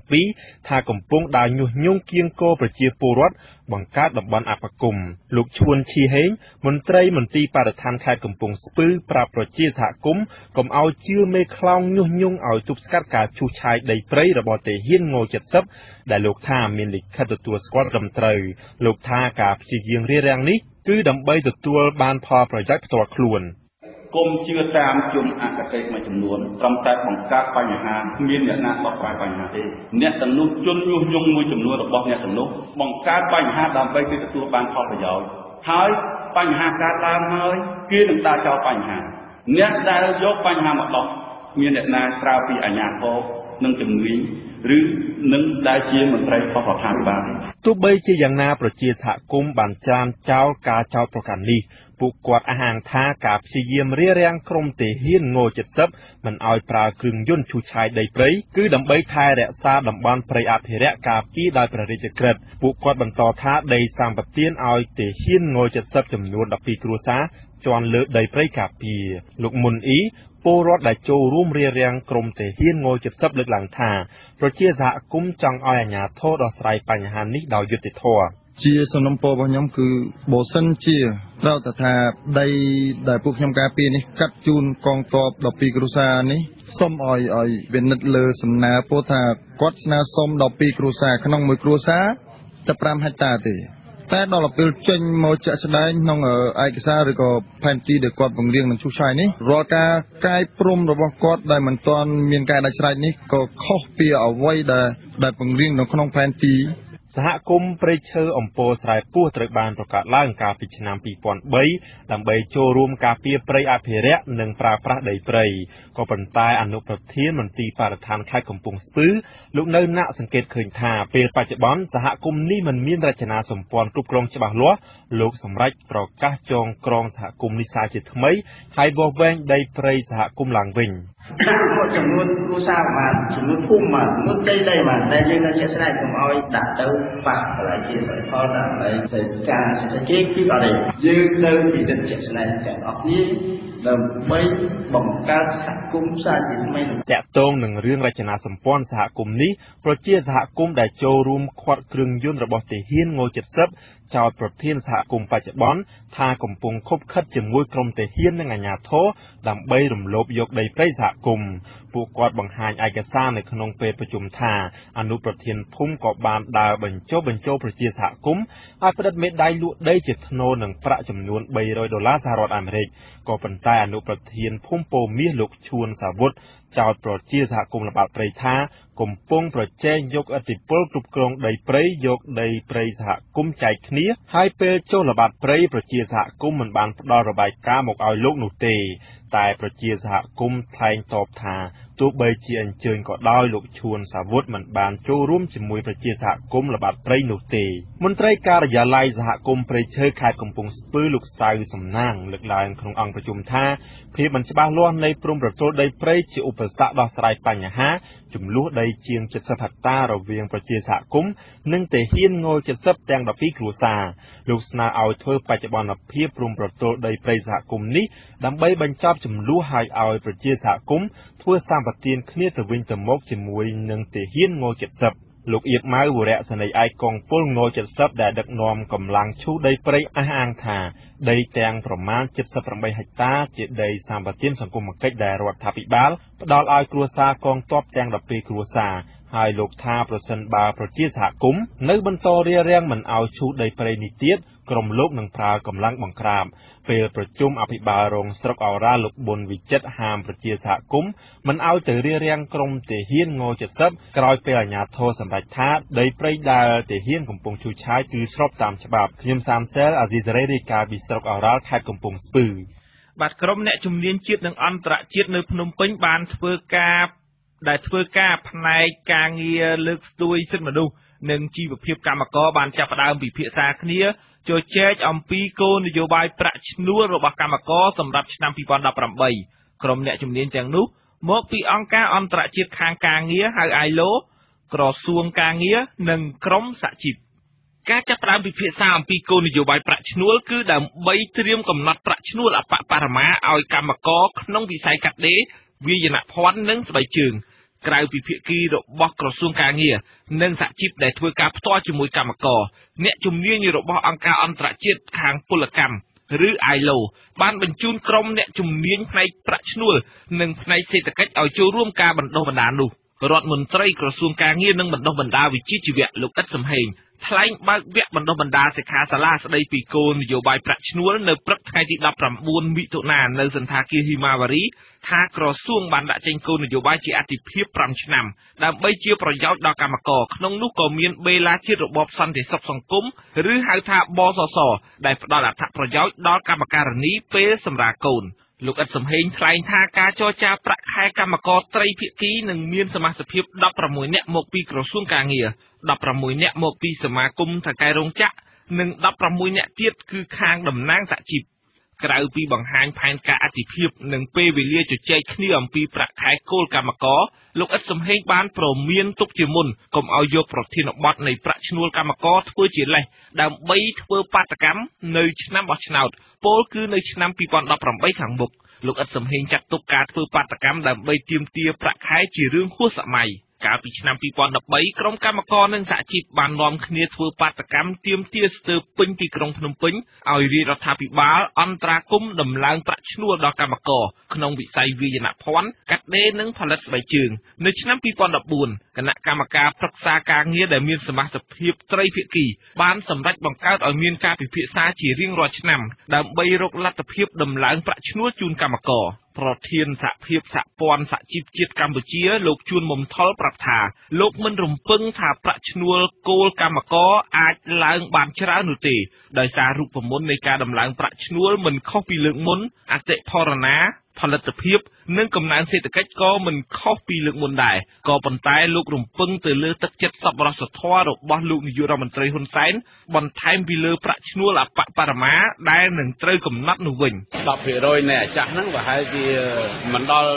2017ថាកំពុងដើរញុះញង់គៀងគរប្រជាពលរដ្ឋបង្កើតតំបន់អបគមលោកឈួនឈីហេងមន្ត្រីមន្ទីរបរិស្ថានខេត្តកំពង់ស្ពឺប្រាប់ប្រជាសហគមន៍កុំឲ្យជឿមេខ្លោងញុះញង់ឲ្យទប់ស្កាត់ការឈូសឆាយដីព្រៃរបស់ទាហានង70ដែលលោកថាមានលិខិតទទួលស្គាល់ត្រឹមត្រូវលោកថាការព្យាយាមរារាំងនេះគឺដើម្បីទទួលបានផលប្រយោជន៍ផ្ទាល់ខ្លួនគុំជឿតាមជនអកតេមួយចំនួនត្រឹមតែបង្កើតបញ្ហាមានអ្នកណាដោះស្រាយបញ្ហាទេអ្នកទាំងនោះជនញុះញង់មួយចំនួនរបស់អ្នកទាំងនោះបង្កើតបញ្ហាដើម្បីគេទទួលបានផលប្រយោជន៍ហើយ បញ្ហាកើតឡើងហើយគេនឹងដើរចោលបញ្ហា អ្នកដែលយកបញ្ហាមកដោះមានអ្នកណាក្រៅពីអាជ្ញាធរនិងជំនាញឬនឹងដែលជាមន្ត្រីរបស់រដ្ឋាភិបាលទោះបីជាយ៉ាងណាប្រជាសហគមន៍បានចានចោលការចោទប្រកាន់នេះ ពួកគាត់អះអាងថាការព្យាយាមរារាំងក្រុមទាហានង70មិនឲ្យប្រើគ្រឿងយន្តឈូសឆាយដីព្រៃគឺដើម្បីថែរក្សាតំបន់ព្រៃអភិរក្សការពារដោយព្រះរាជក្រឹត្យពួកគាត់បន្តថាដីសម្បទានឲ្យទាហានង70ចំនួន12គ្រួសារជាន់លើដីព្រៃការពារលោកមុនអ៊ីពលរដ្ឋដែលចូលរួមរារាំងក្រុមទាហានង70លើកឡើងថាប្រជាសហគមន៍ចង់ឲ្យអាជ្ញាធរដោះស្រាយបញ្ហានេះដោយយុត្តិធម៌ ជាសំណុំពររបស់ខ្ញុំគឺបើសិនជាត្រូវតែថាដីដែលពួកខ្ញុំការពារនេះកាត់ជូនកងទ័ព12គ្រួសារនេះសូមឲ្យឲ្យវិនិច្ឆ័យលើសំណើពោលថាគាត់ស្នើសុំ12គ្រួសារក្នុងមួយគ្រួសារតែ5ហិកតាទេតែដល់ពេលចេញមកជាក់ស្ដែងក្នុងឯកសារឬក៏ផែនទីដែលគាត់បង្រៀងនឹងឈូសឆាយនេះរាល់ការកាយព្រំរបស់គាត់ដែលមិនទាន់មានការដាច់ស្រេចនេះក៏ខុសពីអ្វីដែលដែលបង្រៀងនៅក្នុងផែនទី សហគមន៍ព្រៃឈើអំពរស្រែពោះត្រូវបានប្រកាសឡើងកាលពីឆ្នាំ2003ដើម្បីចូលរួមការពារព្រៃអភិរក្សនិងប្រើប្រាស់ដីព្រៃក៏ប៉ុន្តែអនុប្រធានមន្ទីរបរិស្ថានខេត្តកំពង់ស្ពឺលោកនៅណាក់សង្កេតឃើញថាពេលបច្ចុប្បន្នសហគមន៍នេះមិនមានរចនាសម្ព័ន្ធគ្រប់គ្រងច្បាស់លាស់លោកសម្រេចប្រកាសចងក្រងសហគមន៍នេះសារជាថ្មីហើយវាស់វែងដីព្រៃសហគមន៍ឡើងវិញមួយចំនួនគ្រួសារបានចំនួនភូមិបានចំនួនដីដីបានតែយើងនៅជាក់ស្ដែងកុំឲ្យដាក់ទៅប៉ះបលាជាសិផលតាមនៃសេចក្ដីសេដ្ឋកិច្ចគឺអត់ទេយើងទៅពិនិត្យជាក់ស្ដែងទាំងអស់គ្នាដើម្បីបង្កើតសហគមន៍ផ្សារជាថ្មីតកតងនឹងរឿងរចនាសម្ព័ន្ធសហគមន៍នេះប្រជាសហគមន៍ដែលចូលរួមខាត់គ្រឿងយន្តរបស់ទាហានង70ចោតប្រធានសហគមន៍បច្ចុប្បន្នថាកំពុងខົບខិតជាមួយក្រុមទាហាននិងអាជ្ញាធរដើម្បីរំលោភយកដីព្រៃសហគមន៍ពួកគាត់បង្ហាញឯកសារនៅក្នុងពេលប្រជុំថាអនុប្រធានភូមិក៏បានដើរបញ្ចុះបញ្ចូលប្រជាសហគមន៍ឲ្យផ្តិតមេដាយលក់ដីជាថ្នូរនឹងប្រាក់ចំនួន300ដុល្លារសហរដ្ឋអាមេរិកក៏ប៉ុន្តែអនុប្រធានភូមិពោមាសលោកឈួនសាវុធចោទប្រជាសហគមន៍ល្បាតព្រៃថា កំពុងប្រជែងយកឥទ្ធិពលគ្រប់គ្រងដីព្រៃយកដីព្រៃសហគមន៍ចែកគ្នា ហើយពេលចុះល្បាតព្រៃប្រជាសហគមន៍មិនបានផ្ដល់របាយការណ៍មកឲ្យលោកនោះទេ តែប្រជាសហគមន៍ថ្លែងតបថាទោះបីជាអញ្ជើញក៏ដោយលោកឈួនសាវុធមិនបានចូលរួមជាមួយប្រជាសហគមន៍ល្បាតព្រៃនោះទេមន្ត្រីការិយាល័យសហគមន៍ព្រៃឈើខេត្តកំពង់ស្ពឺលោកសៅសំណាងលើកឡើងក្នុងអង្គប្រជុំថាភាពមិនច្បាស់លាស់នៃព្រំប្រទល់ដីព្រៃជាឧបសគ្គដោះស្រាយបញ្ហាចំនួនដីជាង70ហិកតារវាងប្រជាសហគមន៍និងទាហានង70ទាំង12គ្រួសារលោកស្នើឲ្យធ្វើបច្ចុប្បន្នភាពព្រំប្រទល់ដីព្រៃសហគមន៍នេះដើម្បីបញ្ចប់ចំនួនហើយឲ្យប្រជាសហគមន៍ធ្វើសម្បទានគ្នាទៅវិញទៅមកជាមួយនឹងទាហានង70លោកអៀបម៉ៅវរៈសេនីយ៍ឯកកងពលង70ដែលដឹកនាំកម្លាំងឈូសដីព្រៃអះអាងថាដីទាំងប្រមាណ78ហិកតាជាដីសម្បទានសង្គមគិច្ចដែលរដ្ឋាភិបាលផ្ដល់ឲ្យគ្រួសារកងទ័ពទាំង12គ្រួសារហើយលោកថាប្រសិនបើប្រជាសហគមន៍នៅបន្តរារាំងមិនឲ្យឈូសដីព្រៃនេះទៀត ក្រុមលោកនឹងប្រើកម្លាំងបង្ក្រាប ពេលប្រជុំអភិបាលរងស្រុកឱរ៉ាលោកប៊ុនវិចិត្រហាមប្រជាសហគមន៍មិនឲ្យទៅរារាំងក្រុមទាហានង70ក្រោយពេលអាជ្ញាធរសម្រេចថាដីព្រៃដែលទាហានកំពុងឈូសឆាយគឺស្របតាមច្បាប់ខ្ញុំសានសែលអាស៊ីសេរីរាយការណ៍ពីស្រុកឱរ៉ាល់ខេត្តកំពង់ស្ពឺបាទក្រុមអ្នកជំនាញជាតិនិងអន្តរជាតិនៅភ្នំពេញបានធ្វើការដែលធ្វើការផ្នែកការងារលើកស្ទួយសិទ្ធិមនុស្សនិងជីវភាពកម្មករបានចាប់ផ្ដើមពិភាក្សាគ្នា ជជែកអំពីគោលនយោបាយប្រាក់ឈ្នួលរបស់កម្មករសម្រាប់ឆ្នាំ2018ក្រុមអ្នកជំនាញទាំងនោះមកពីអង្គការអន្តរជាតិខាងការងារហៅ ILO ក្រសួងការងារនិងក្រមសហជីពការចាប់ផ្ដើមពិភាក្សាអំពីគោលនយោបាយប្រាក់ឈ្នួលគឺដើម្បីត្រៀមកំណត់ប្រាក់ឈ្នួលអបបរមាឲ្យកម្មករក្នុងវិស័យកាត់ដេរវាយនភ័ណ្ឌនិងស្បែកជើង ក្រៅពីភាគីរបស់ក្រសួងការងារនិងសហជីពដែលធ្វើការផ្ទាល់ជាមួយកម្មករអ្នកជំនាញរបស់អង្គការអន្តរជាតិខាងពលកម្មឬ ILO បានបញ្ជូនក្រុមអ្នកជំនាញផ្នែកប្រាក់ឈ្នួលនិងផ្នែកសេដ្ឋកិច្ចឲ្យចូលរួមការបណ្ដុះបណ្ដាលនោះរដ្ឋមន្ត្រីក្រសួងការងារនិងបណ្ដុះបណ្ដាលវិជ្ជាជីវៈលោកអ៊ិតសំហេង ថ្លែងបើកវគ្គបណ្ដុះបណ្ដាលសិក្ខាសាលាស្ដីពីគោលនយោបាយប្រាក់ឈ្នួលនៅព្រឹកថ្ងៃទី19មិថុនានៅសន្តាគារហីម៉ាវ៉ារីថាក្រសួងបានដាក់ចេញគោលនយោបាយជាអាទិភាព5ឆ្នាំដើម្បីជាប្រយោជន៍ដល់កម្មករក្នុងនោះក៏មានបេឡាជាតិរបបសន្តិសុខសង្គមឬហៅថាបសសដែលផ្ដល់អត្ថប្រយោជន៍ដល់កម្មការនីពេលសម្រាលកូន លោកអ៊ិតសំហេងថ្លែងថាការចរចាប្រាក់ខែកម្មករត្រីភាគីនឹងមានសមាជិកភាព16នាក់មកពីក្រសួងការងារ16នាក់មកពីសមាគមថៅកែរោងចក្រនិង16នាក់ទៀតគឺខាងតំណាងសហជីព ក្រៅពីបង្ហាញផែនការអតិភិបនិងពេលវេលាជជែកគ្នាអំពីប្រាក់ខែគោលកម្មករលោកអ៊ិតសំហេងបានប្រមានទុកជាមុនកុំឲ្យយកប្រធានបទនៃប្រាក់ឈ្នួលកម្មករធ្វើជាលេសដើម្បីធ្វើបាតកម្មនៅឆ្នាំបោះឆ្នោតពលគឺនៅឆ្នាំ2018ខាងមុខលោកអ៊ិតសំហេងចាត់ទុកការធ្វើបាតកម្មដើម្បីទាមទារប្រាក់ខែជារឿងហួសសម័យ កាលពីឆ្នាំ2013ក្រុមកម្មករនិងសហជីពបាននាំគ្នាធ្វើបាតកម្មទាមទារស្ទើរពេញទីក្រុងភ្នំពេញឲ្យរាជរដ្ឋាភិបាលអន្តរាគមន៍ដំឡើងប្រាក់ឈ្នួលដល់កម្មករក្នុងវិស័យវាយនភ័ណ្ឌកាត់ដេរនិងផលិតស្បែកជើងនៅឆ្នាំ2014គណៈកម្មការប្រឹក្សាការងារដែលមានសមាជិកភាពត្រីភាគីបានសម្រេចបង្កើតឲ្យមានការពិភាក្សាជារៀងរាល់ឆ្នាំដើម្បីរកលទ្ធភាពដំឡើងប្រាក់ឈ្នួលជូនកម្មករ ប្រធានសហភាពសហព័ន្ធសហជីពជាតិកម្ពុជាលោកជួនមុំថុលប្រាប់ថាលោកមិនរំពឹងថាប្រាក់ឈ្នួលគោលកម្មករអាចឡើងបានច្រើននោះទេដោយសាររូបមន្តនៃការដំឡើងប្រាក់ឈ្នួលមិនខុសពីលើកមុនអតិផរណាផលិតភាព និងកំណើនសេដ្ឋកិច្ចក៏មិនខុសពីលើកមុនដែរក៏ប៉ុន្តែលោករំពឹងទៅលើទឹកចិត្តសប្បុរសធម៌របស់លោកនាយករដ្ឋមន្ត្រីហ៊ុនសែនបន្ថែមពីលើប្រាក់ឈ្នួលអបបរមាដែលនឹងត្រូវកំណត់នោះវិញ10%នៃអាចាស់ហ្នឹងប្រហែលជាមិនដល់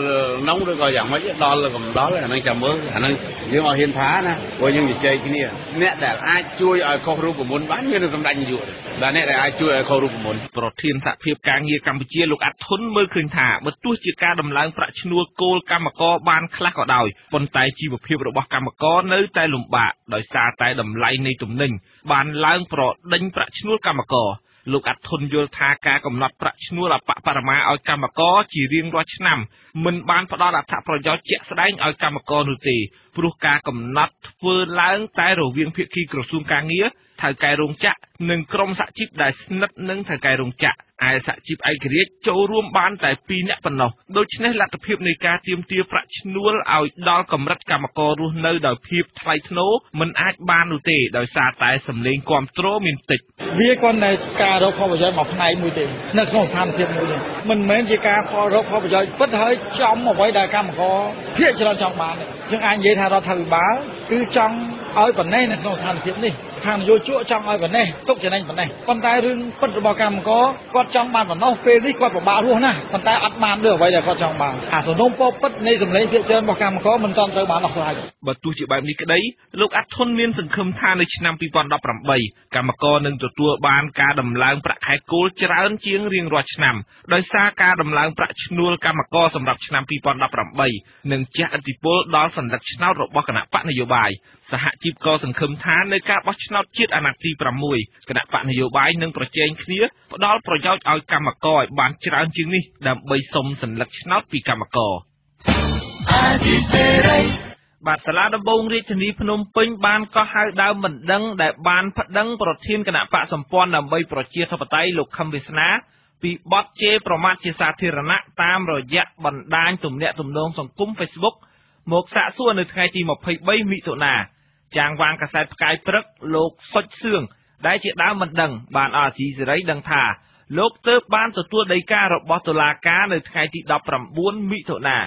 នោះឬក៏យ៉ាងម៉េចដល់កំដល់អាហ្នឹងចាំមើលអាហ្នឹងយើងអត់ហ៊ានថាណាព្រោះយើងជជែកគ្នាអ្នកដែលអាចជួយឲ្យខុសរូបមន្តបានមានសម្ដេចនាយកដែលអ្នកដែលអាចជួយឲ្យខុសរូបមន្តប្រធានសហភាពការងារកម្ពុជាលោកអាត់ធុនមើលឃើញថាបើទោះជាការដំឡើងប្រាក់ឈ្នួលគោលកម្មករបានខ្លះក៏ដោយប៉ុន្តែជីវភាពរបស់កម្មករនៅតែលំបាកដោយសារតែតម្លៃនៃទំនិញបានឡើងប្រដេញប្រាក់ឈ្នួលកម្មករលោកអាត់ធុនយល់ថាការកំណត់ប្រាក់ឈ្នួលអបបរមាឲ្យកម្មករជារៀងរាល់ឆ្នាំមិនបានផ្ដល់អត្ថប្រយោជន៍ជាក់ស្ដែងឲ្យកម្មករនោះទេព្រោះការកំណត់ធ្វើឡើងតែរវាងភាគីក្រសួងកាងារ ថៅកែរោងចក្រនិងក្រុមសហជីពដែលស្និទ្ធនឹងថៅកែរោងចក្រឯសហជីពឯករាជ្យចូលរួមបានតែ2នាក់ប៉ុណ្ណោះដូច្នេះលទ្ធភាពនៃការទាមទារប្រាក់ឈ្នួលឲ្យដល់កម្រិតកម្មកររស់នៅដោយភាពថ្លៃថ្នូរមិនអាចបាននោះទេដោយសារតែសម្លេងគ្រប់គ្រងមានតិចវាគ្រាន់តែការរកផលប្រយោជន៍មួយផ្នែកមួយទេនៅក្នុងស្ថានភាពមួយនេះមិនមែនជាការផលរកផលប្រយោជន៍ពិតហើយចំអ្វីដែលកម្មករភាគច្រើនចង់បានជាងអាចនិយាយថារដ្ឋាភិបាលគឺចង់ឲ្យប៉ុណ្ណេះនៅក្នុងស្ថានភាពនេះ ខាងនយោជកចង់ឲ្យប៉ុណ្ណេះទុកចំណេញប៉ុណ្ណេះប៉ុន្តែរឿងពិតរបស់កម្មករគាត់ចង់បានប៉ុណ្ណោះពេលនេះគាត់ពិបាករស់ណាស់ប៉ុន្តែអត់បានលើអ្វីដែលគាត់ចង់បានអាសំណុំពពិតនៃសម្លេងភាគច្រើនរបស់កម្មករមិនទាន់ត្រូវបានដោះស្រាយបើទោះជាបែបនេះក្តីលោកអាត់ធុនមានសង្ឃឹមថានៅឆ្នាំ2018កម្មករនឹងទទួលបានការដំឡើងប្រាក់ខែគោលច្រើនជាងរៀងរាល់ឆ្នាំដោយសារការដំឡើងប្រាក់ឈ្នួលកម្មករសម្រាប់ឆ្នាំ2018នឹងជះឥទ្ធិពលដល់សន្លឹកឆ្នោតរបស់គណៈបកនយោបាយសហជីពក៏សង្ឃឹមថានៅការបោះឆ្ជាតិអាណត្តិទី6គណៈបកនយោបាយនឹងប្រជែងគ្នាផ្ដល់ប្រយោជន៍ឲ្យកម្មករឲ្យបានច្រើនជាងនេះដើម្បីសុំសัญลักษณ์ឆ្នោតពីកម្មករបាទសាលាដំបងរាជធានីភ្នំពេញបានកោះហៅដើមមិនដឹងដែលបានប្តឹងប្រធានគណៈបកសម្ព័ន្ធដើម្បីប្រជាធិបតេយ្យលោកខឹមវាសនា ពីបទជេរប្រមាថជាសាធារណៈតាមរយៈបណ្ដាញទំនាក់ទំនងសង្គម Facebook មកសាកសួរនៅថ្ងៃទី23មិថុនា ចាងវាងកាសែតផ្កាយព្រឹកលោកសុចសឿងដែលជាដើមមិនដឹង បានអសីសេរីដឹងថាលោកទើបបានទទួលដីការបស់តុលាការនៅថ្ងៃទី19មិថុនា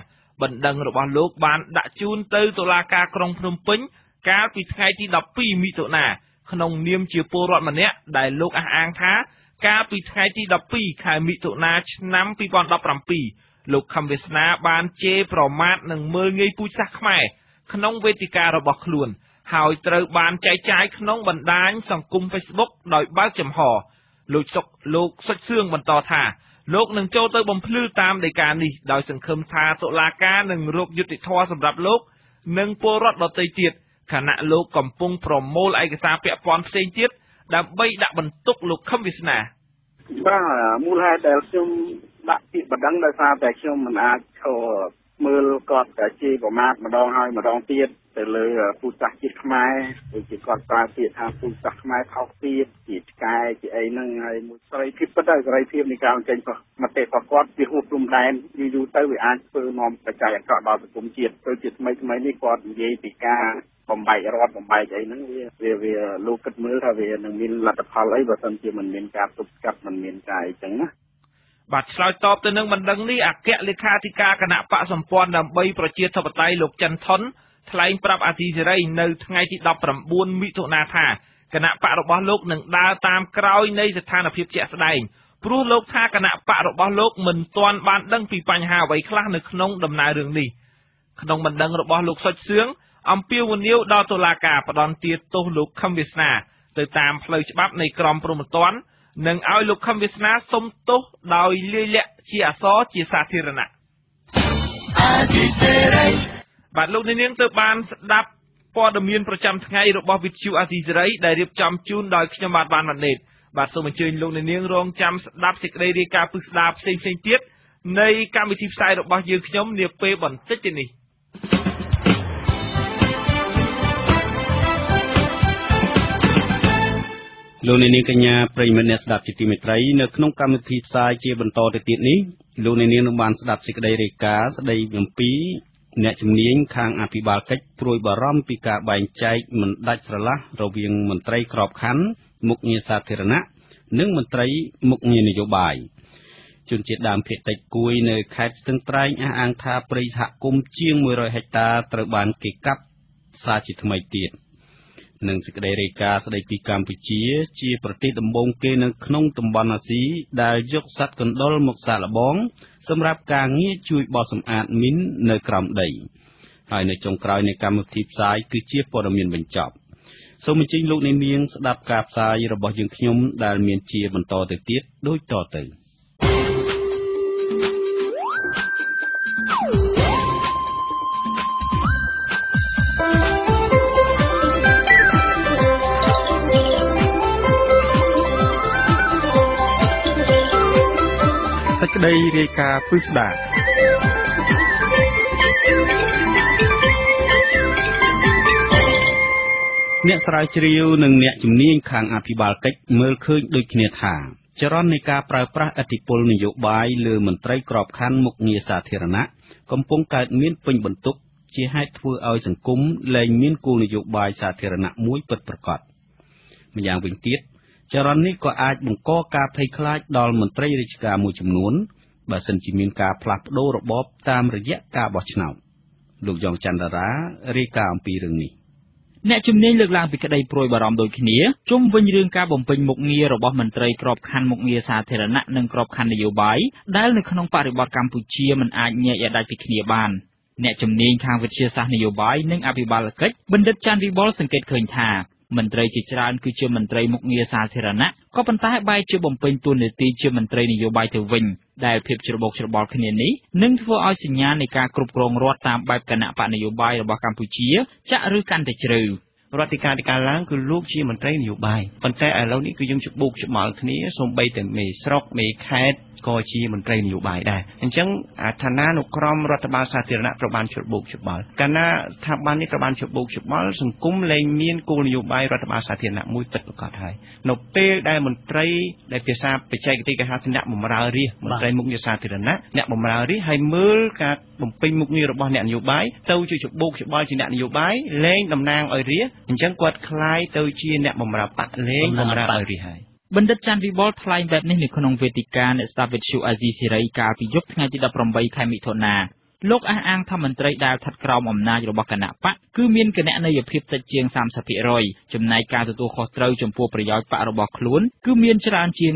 បណ្ដឹងរបស់លោកបានដាក់ជូនទៅតុលាការក្រុងភ្នំពេញ កាលពីថ្ងៃទី12មិថុនាក្នុងនាមជាពលរដ្ឋម្នាក់ដែលលោកអះអាងថា កាលពីថ្ងៃទី12ខែមិថុនាឆ្នាំ2017លោកខំវាសនាបានជេរប្រមាថនិងមើលងាយពូជសាសន៍ខ្មែរក្នុងវេទិការបស់ខ្លួន ហើយត្រូវបានចែកចាយក្នុងបណ្ដាញសង្គម Facebook ដោយបើកចំហលោកសុកលោកសុចសឿងបន្តថាលោកនឹងចូលទៅបំភ្លឺតាមដីកានេះដោយសង្ឃឹមថាតុលាការនឹងរកយុត្តិធម៌សម្រាប់លោក និងពលរដ្ឋដទៃទៀតខណៈលោកកំពុងប្រមូលឯកសារពាក់ព័ន្ធផ្សេងទៀតដើម្បីដាក់បន្ទុកលោកខឹមវាសនាបាទមូលហេតុដែលខ្ញុំដាក់ពាក្យបណ្ដឹងដោយសារតែខ្ញុំមិនអាចឈរមើលគាត់ជាប្រមាថម្ដងហើយម្ដងទៀត ទៅលើពូជសាសន៍ជាតិខ្មែរដូចជាគាត់ប្រើពាក្យថាពូជសាសន៍ខ្មែរថោកទាបជាឆ្កែជាអីហ្នឹងហើយមួយសេរីភាពពិតហើយសេរីភាពនៃការចេញមតិរបស់គាត់វាហួសព្រំដែនយូរយូរទៅវាអាចធ្វើនាំបច្ច័យអាក្រក់ដល់សង្គមជាតិទៅជាថ្មីថ្មីនេះគាត់និយាយពីការបំបែករដ្ឋបំបែកអីហ្នឹងវាវាវាលោកគិតមើលថាវានឹងមានលទ្ធផលអីបើមិនជាមិនមានការទប់ស្កាត់មិនមានការអីចឹងណាបាទឆ្លើយតបទៅនឹងបណ្ដឹងនេះអគ្គលេខាធិការគណៈបកសម្ព័ន្ធដើម្បីប្រជាធិបតេយ្យលោកចិនថុន ថ្លែងប្រាប់អាស៊ីសេរីនៅថ្ងៃទី19មិថុនាថាគណៈបករបស់លោកនឹងដើរតាមក្រោយនៃស្ថានភាពជាក់ស្ដែងព្រោះលោកថាគណៈបករបស់លោកមិនទាន់បានដឹងពីបញ្ហាអ្វីខ្លះនៅក្នុងដំណើររឿងនេះក្នុងបណ្ដឹងរបស់លោកសុចសឿងអំពាវនាវដល់តុលាការផ្ដន្ទាទោសលោកខឹមវាសនាទៅតាមផ្លូវច្បាប់នៃក្រមព្រហ្មទណ្ឌនិងឲ្យលោកខឹមវាសនាសុំទោសដោយលាយលក្ខណ៍ជាអសរជាសាធារណៈ បាទលោកនាងទៅបានស្ដាប់ព័ត៌មានប្រចាំថ្ងៃរបស់វិទ្យុអាស៊ីសេរីដែលរៀបចំជូនដោយខ្ញុំបាទបានម៉ាណេតបាទសូមអញ្ជើញលោកនាងរងចាំស្ដាប់សេចក្តីរាយការណ៍ពិស្ដារផ្សេងផ្សេងទៀតនៃកម្មវិធីផ្សាយរបស់យើងខ្ញុំនាពេលបន្តិចទៀតនេះលោកអ្នកនាងកញ្ញាប្រិយមិត្តអ្នកស្ដាប់ជាទីមេត្រីនៅក្នុងកម្មវិធីផ្សាយជាបន្តទៅទៀតនេះលោកអ្នកនាងនឹងបានស្ដាប់សេចក្តីរាយការណ៍ស្ដីអំពី អ្នកជំនាញខាងអភិបាលកិច្ចព្រួយបារម្ភពីការបែងចែកមិនដាច់ស្រឡះរវាងមន្ត្រីក្របខ័ណ្ឌមុខងារសាធារណៈនិងមន្ត្រីមុខងារនយោបាយជនជាតិដើមភាគតិចគួយនៅខេត្តស្ទឹងត្រែងអះអាងថាព្រៃសហគមន៍ជាង100ហិកតាត្រូវបានគេកាប់សារជាថ្មីទៀត នឹងសេចក្តីរាយការណ៍ស្តីពីកម្ពុជា ជាប្រទេសដំបូងគេនៅក្នុងតំបន់អាស៊ីដែលយកសត្វកណ្ដុរមកសាកល្បង សម្រាប់ការងារជួយបោសសម្អាតមីននៅក្រោមដី ហើយនៅចុងក្រោយនៃកម្មវិធីផ្សាយគឺជាព័ត៌មានបញ្ចប់សូមអញ្ជើញលោកអ្នកនាងស្ដាប់ការផ្សាយរបស់យើងខ្ញុំដែលមានជាបន្តទៅទៀតដូចតទៅ។ សេចក្តីរាយការណ៍ពិស្ដាអ្នកស្រាវជ្រាវនិងអ្នកជំនាញខាងអភិបាលកិច្ចមើលឃើញដូចគ្នាថាចរន្តនៃការប្រើប្រាស់ឥទ្ធិពលនយោបាយលើមន្ត្រីក្របខ័ណ្ឌមុខងារសាធារណៈកំពុងកើតមានពេញបន្ទុកជាហេតុធ្វើឲ្យសង្គមលែងមានគោលនយោបាយសាធារណៈមួយពិតប្រាកដម្យ៉ាងវិញទៀត ចរន្តនេះក៏អាចបង្កការភ័យខ្លាចដល់មន្ត្រីរាជការមួយចំនួនបើសិនជាមានការផ្លាស់ប្តូររបបតាមរយៈការបោះឆ្នោតលោកយ៉ងច័ន្ទរារាយការណ៍អំពីរឿងនេះអ្នកជំនាញលើកឡើងពីក្តីព្រួយបារម្ភដូចគ្នាជុំវិញរឿងការបំពេញមុខងាររបស់មន្ត្រីក្របខ័ណ្ឌមុខងារសាធារណៈនិងក្របខ័ណ្ឌនយោបាយដែលនៅក្នុងបរិបទកម្ពុជាមិនអាចញែកឲ្យដាច់ពីគ្នាបានអ្នកជំនាញខាងវិទ្យាសាស្ត្រនយោបាយនិងអភិបាលកិច្ចបណ្ឌិតច័ន្ទវិបុលសង្កេតឃើញថា មន្ត្រីជាច្រើនគឺជាមន្ត្រីមុខងារសាធារណៈក៏ប៉ុន្តែបែរជាបំពេញតួនាទីជាមន្ត្រីនយោបាយទៅវិញដែលភាពច្របូកច្របល់គ្នានេះនឹងធ្វើឲ្យសញ្ញានៃការគ្រប់គ្រងរដ្ឋតាមបែបគណៈបកនយោបាយរបស់កម្ពុជាចាក់ឬកាន់តែជ្រៅ។រដ្ឋាភិការទីកាលឡើងគឺលោកជាមន្ត្រីនយោបាយប៉ុន្តែឥឡូវនេះគឺយើងច្បុកច្បល់គ្នាសូម្បីតែមេស្រុកមេខេត្តក៏ជាមន្ត្រីនយោបាយដែរអញ្ចឹងឋានានុក្រមរដ្ឋបាលសាធារណៈត្រូវបានច្បុកច្បល់កាលណាស្ថាប័ននេះត្រូវបានច្បុកច្បល់សង្គមលែងមានគោលនយោបាយរដ្ឋបាលសាធារណៈមួយពិតប្រាកដហើយនៅពេលដែលមន្ត្រីដែលភាសាបច្ចេកទេសគេហៅថាអ្នកបម្រើរាជមន្ត្រីមុខងារសាធារណៈអ្នកបម្រើរាជហើយមើលការបំពេញមុខងាររបស់អ្នកនយោបាយទៅជាច្បុកច្បល់ជាអ្នកនយោបាយលែងតំណាងឲ្យរាជអញ្ចឹងគាត់คล้ายទៅជាអ្នកបម្រើបកលេងបម្រើឲ្យរាហើយ បណ្ឌិតច័ន្ទវិបុលថ្លែងបែបនេះនៅក្នុងវេទិកាអ្នកស្ដាប់វិទ្យុអាស៊ីសេរីកាលពីយប់ថ្ងៃទី18ខែមិថុនាលោកអះអាងថាមន្ត្រីដែលស្ថិតក្រោមអំណាចរបស់គណៈបកគឺមានគណនេយ្យភាពតិចជាង30%ចំណែកការទទួលខុសត្រូវចំពោះប្រយោជន៍បករបស់ខ្លួនគឺមានច្រើនជាង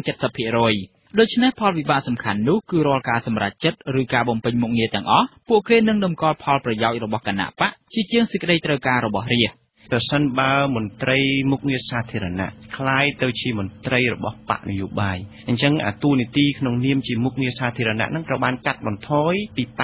70%ដូច្នេះផលវិបាកសំខាន់នោះគឺរាល់ការសម្រេចចិត្តឬការបំពេញមុខងារទាំងអស់ពួកគេនឹងតម្កល់ផលប្រយោជន៍របស់គណៈបកជាជាងសេចក្តីត្រូវការរបស់រាជ។ ប្រសិនបើមន្ត្រីមុខងារសាធារណៈคล้ายទៅជាមន្ត្រីរបស់បកនយោបាយអញ្ចឹងអាតួនាទីក្នុងនាមជាមុខងារសាធារណៈនឹងត្រូវបានកាត់បន្ថយពី80%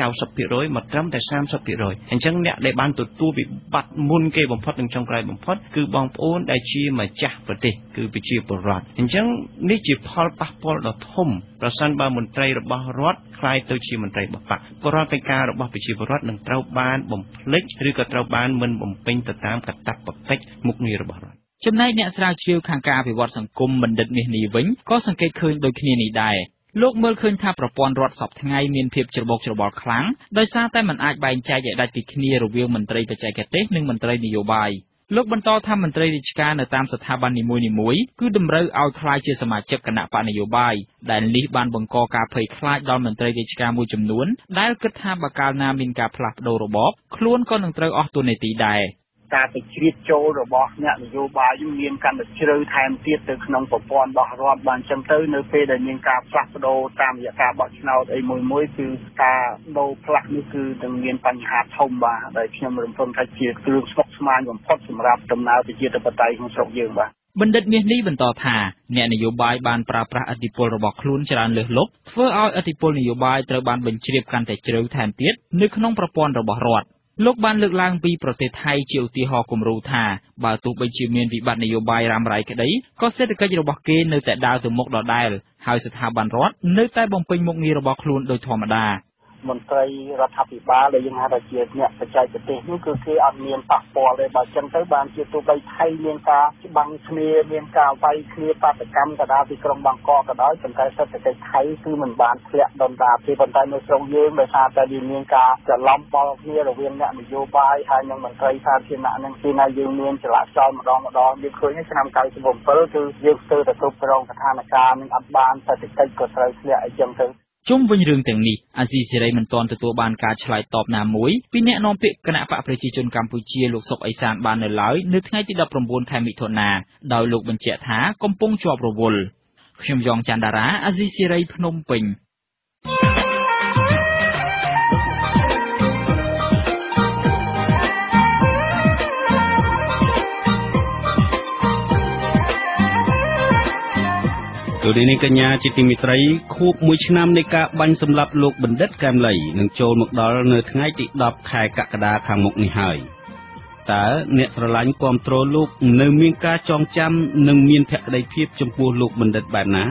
90%មកត្រឹមតែ30%អញ្ចឹងអ្នកដែលបានទទួលវិបត្តិមុនគេបំផុតនិងចុងក្រោយបំផុតគឺបងប្អូនដែលជាម្ចាស់ប្រទេសគឺប្រជាពលរដ្ឋអញ្ចឹងនេះជាផលប៉ះពាល់ដ៏ធំ ប្រសិនបើមន្ត្រីរបស់រដ្ឋคล้ายទៅជាមន្ត្រីបពករាល់កិច្ចការរបស់ប្រជាពលរដ្ឋនឹងត្រូវបានបំភ្លេចឬក៏ត្រូវបានមិនបំពេញទៅតាមកាតព្វកិច្ចមុខងាររបស់រដ្ឋចំណែកអ្នកស្រាវជ្រាវខាងការអភិវឌ្ឍសង្គមបណ្ឌិតមាសនេះវិញក៏សង្កេតឃើញដូចគ្នានេះដែរលោកមើលឃើញថាប្រព័ន្ធរដ្ឋសពថ្ងៃមានភាពច្របូកច្របល់ខ្លាំងដោយសារតែมันអាចបែងចែកឲ្យដាច់ពីគ្នារវាងមន្ត្រីបច្ចេកទេសនិងមន្ត្រីនយោបាយ លោកបន្តថាមន្ត្រីរាជការនៅតាមស្ថាប័ននីមួយៗគឺតម្រូវឲ្យក្លាយជាសមាជិកគណៈបកនយោបាយដែលនេះបានបង្កការភ័យខ្លាចដល់មន្ត្រីរាជការមួយចំនួនដែលគិតថាបើកាលណាមានការផ្លាស់ប្តូររបបខ្លួនក៏នឹងត្រូវអស់តួនាទីដែរ។ ការទៅជ្រៀតចូលរបស់អ្នកនយោបាយមានកាន់តែជ្រៅថែមទៀតទៅក្នុងប្រព័ន្ធរបស់រដ្ឋបានចឹងទៅនៅពេលដែលមានការផ្លាស់ប្ដូរតាមរយៈការបោះឆ្នោតអីមួយមួយគឺការដូរផ្លាស់នេះគឺនឹងមានបញ្ហាធំបាទដែលខ្ញុំរំពឹងថាជាគ្រឿងស្មុគស្មាញបំផុតសម្រាប់ដំណើរប្រជាធិបតេយ្យក្នុងស្រុកយើងបាទបណ្ឌិតមាសនេះបន្តថាអ្នកនយោបាយបានប្រើប្រាស់ឥទ្ធិពលរបស់ខ្លួនច្រើនលើសលប់ធ្វើឲ្យឥទ្ធិពលនយោបាយត្រូវបានបញ្ជ្រាបកាន់តែជ្រៅថែមទៀតនៅក្នុងប្រព័ន្ធរបស់រដ្ឋ លោកបានលើកឡើងពីប្រទេសថៃជាឧទាហរណ៍គំរូថាបើទោះបីជាមានវិបត្តិនយោបាយរ៉ាំរ៉ៃក្តីក៏សេដ្ឋកិច្ចរបស់គេនៅតែដើរទៅមុខដដែលហើយស្ថាប័នរដ្ឋនៅតែបំពេញមុខងាររបស់ខ្លួនដោយធម្មតា មន្ត្រីរដ្ឋាភិបាលដែលយើងហៅថាជាអ្នកបច្ចេកទេសនោះគឺគេអត់មានប៉ះពាល់ទេបើចឹងទៅបានជាទូបីថៃមានការច្បាំងគ្នាមានការវាយគ្នាបាតកម្មក៏ដោយទីក្រុងបាងកកក៏ដោយប៉ុន្តែសេដ្ឋកិច្ចថៃគឺមិនបានធ្លាក់ដុនដាទេប៉ុន្តែនៅស្រុកយើងដោយសារតែវាមានការច្រឡំបល់គ្នារវាងអ្នកនយោបាយហើយនិងមន្ត្រីសាធារណៈនឹងពីណាយើងមានចលនាចលម្ដងម្ដងយើងឃើញឆ្នាំ97គឺយើងស្ទើរតែគ្រប់គ្រងស្ថានភាពនឹងអត់បានសេដ្ឋកិច្ចក៏ត្រូវធ្លាក់អីចឹងទៅ ជុំវិញរឿងទាំងនេះ អាស៊ីសេរីមិនទាន់ទទួលបានការឆ្លើយតបណាមួយពីអ្នកនាំពាក្យគណៈបកប្រជាជនកម្ពុជាលោកសុកអេសានបាននៅឡើយនៅថ្ងៃទី19ខែមិថុនាដោយលោកបញ្ជាក់ថាកំពុងជាប់រវល់ខ្ញុំយ៉ងច័ន្ទដារាអាស៊ីសេរីភ្នំពេញ លោកនាងកញ្ញាជាទីមេត្រីខួប1ឆ្នាំនៃការបាញ់សម្លាប់លោកបណ្ឌិតកែមលីនឹងចូលមកដល់នៅថ្ងៃទី10ខែកក្កដាខាងមុខនេះហើយតើអ្នកស្រឡាញ់គាំទ្រលោកនៅមានការចងចាំនិងមានភក្ដីភាពចំពោះលោកបណ្ឌិតបែបណា